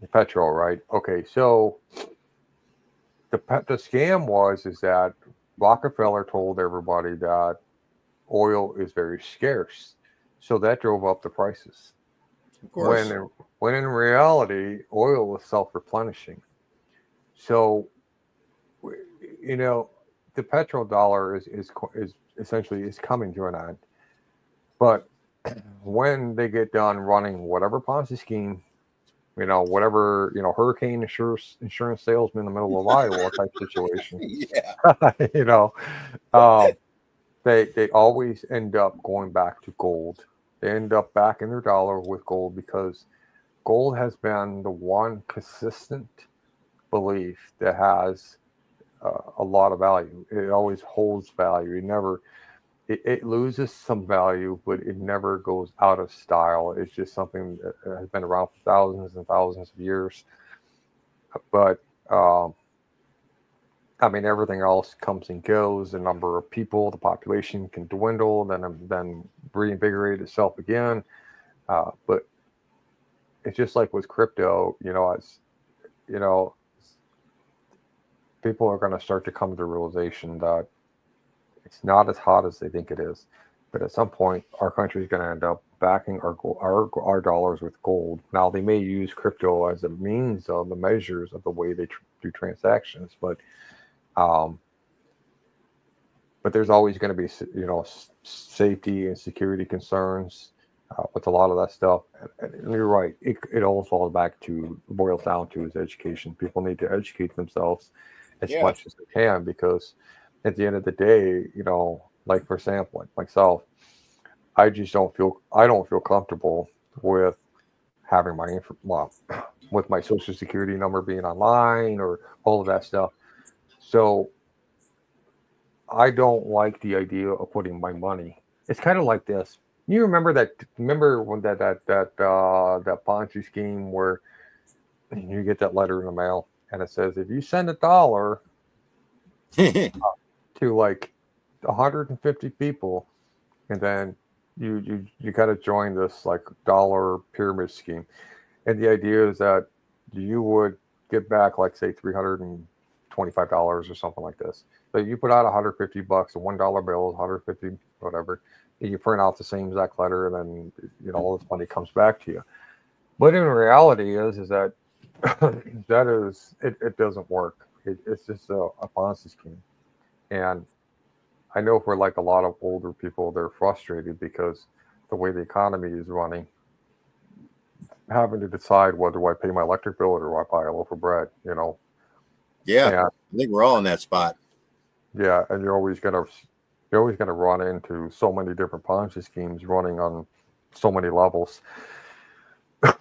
The petrol, right? Okay. So the the scam was is that Rockefeller told everybody that oil is very scarce, so that drove up the prices. Of course. When when in reality, oil was self replenishing. So, you know, the petrodollar is is is essentially is coming to an end. But when they get done running whatever Ponzi scheme, you know, whatever you know, hurricane insurance insurance salesman in the middle of Iowa type situation, yeah, you know, um, they they always end up going back to gold. They end up back in their dollar with gold because gold has been the one consistent belief that has uh, a lot of value. It always holds value. It never, it, it, loses some value, but it never goes out of style. It's just something that has been around for thousands and thousands of years. But um, I mean, everything else comes and goes. The number of people, the population can dwindle, then then reinvigorate itself again. Uh, but it's just like with crypto, you know, it's you know, people are going to start to come to the realization that it's not as hot as they think it is. But at some point, our country is going to end up backing our our our dollars with gold. Now they may use crypto as a means of the measures of the way they tr- do transactions, but um, but there's always going to be you know safety and security concerns uh, with a lot of that stuff. And, and you're right; it, it all falls back to boils down to is education. People need to educate themselves as yeah. much as they can because at the end of the day, you know, like for example, like myself, I just don't feel I don't feel comfortable with having my well, with my social security number being online or all of that stuff. So I don't like the idea of putting my money. It's kind of like this. You remember that? Remember when that that that uh, that Ponzi scheme where you get that letter in the mail and it says if you send a dollar uh, to like 150 people, and then you you you got to join this like dollar pyramid scheme, and the idea is that you would get back like say 325 dollars or something like this. So you put out 150 bucks, a one dollar bill, 150 whatever, and you print out the same exact letter, and then you know all this money comes back to you. But in reality, is is that that is it, it doesn't work. It, it's just a, a Ponzi scheme. And I know for like a lot of older people, they're frustrated because the way the economy is running, having to decide whether I pay my electric bill or do I buy a loaf of bread, you know? Yeah. And, I think we're all in that spot. Yeah. And you're always going to, you're always going to run into so many different Ponzi schemes running on so many levels.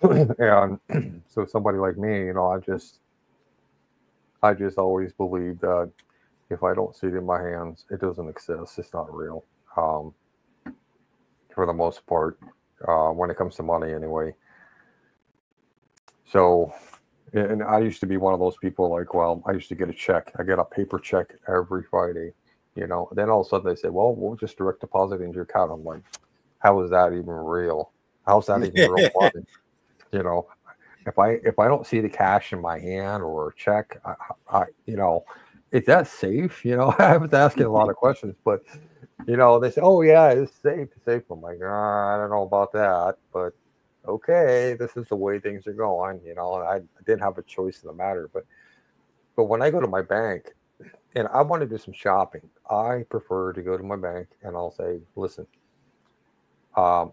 and so somebody like me, you know, I just, I just always believe that if I don't see it in my hands, it doesn't exist. It's not real. Um, for the most part, uh, when it comes to money, anyway. So, and I used to be one of those people like, well, I used to get a check. I get a paper check every Friday, you know. Then all of a sudden they say, well, we'll just direct deposit into your account. I'm like, how is that even real? How's that even real money? You know, if I if I don't see the cash in my hand or a check, I, I you know, is that safe? You know, I was asking a lot of questions, but you know, they say, "Oh yeah, it's safe, it's safe." I'm like, oh, I don't know about that, but okay, this is the way things are going. You know, I, I didn't have a choice in the matter, but but when I go to my bank and I want to do some shopping, I prefer to go to my bank and I'll say, "Listen, um,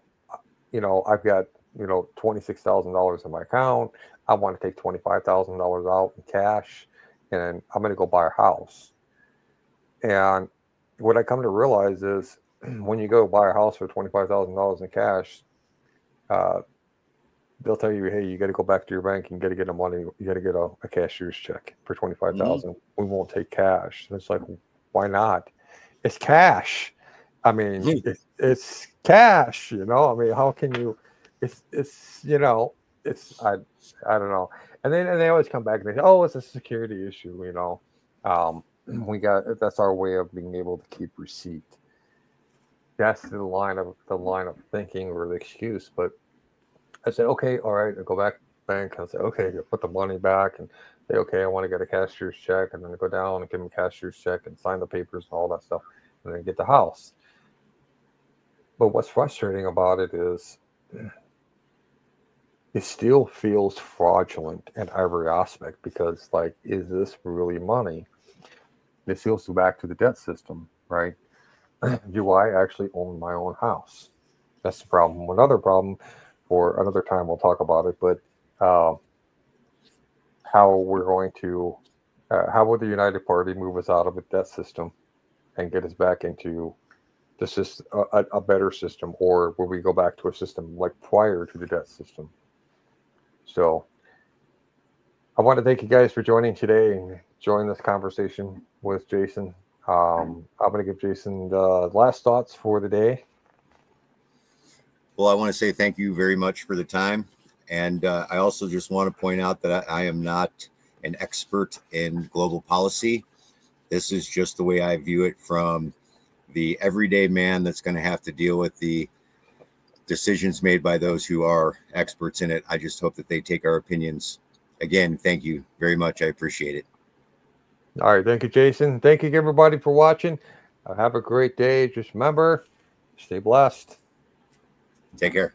you know, I've got you know twenty six thousand dollars in my account. I want to take twenty five thousand dollars out in cash." and I'm going to go buy a house. And what I come to realize is when you go buy a house for $25,000 in cash, uh, they'll tell you, hey, you got to go back to your bank and get to get the money. You got to get a, a, cashier's check for 25000 mm-hmm. We won't take cash. And it's like, why not? It's cash. I mean, mm-hmm. it's, it's cash, you know? I mean, how can you, it's, it's, you know, it's, I, I don't know and then and they always come back and they say, "Oh, it's a security issue," you know. Um, we got that's our way of being able to keep receipt. That's the line of the line of thinking or the excuse. But I said, okay, all right, I go back bank and say, okay, you put the money back and say, okay, I want to get a cashier's check, and then go down and give them a cashier's check and sign the papers and all that stuff, and then get the house. But what's frustrating about it is it still feels fraudulent in every aspect because like is this really money? This goes back to the debt system right? Do i actually own my own house? That's the problem. Another problem for another time we'll talk about it but uh, how we're going to uh, how will the united party move us out of the debt system and get us back into the system, a, a better system or will we go back to a system like prior to the debt system so I want to thank you guys for joining today and join this conversation with Jason. Um, I'm going to give Jason the last thoughts for the day. Well, I want to say thank you very much for the time. And uh, I also just want to point out that I, I am not an expert in global policy. This is just the way I view it from the everyday man that's going to have to deal with the decisions made by those who are experts in it. I just hope that they take our opinions. Again, thank you very much. I appreciate it. All right. Thank you, Jason. Thank you, everybody, for watching. Uh, have a great day. Just remember, stay blessed. Take care.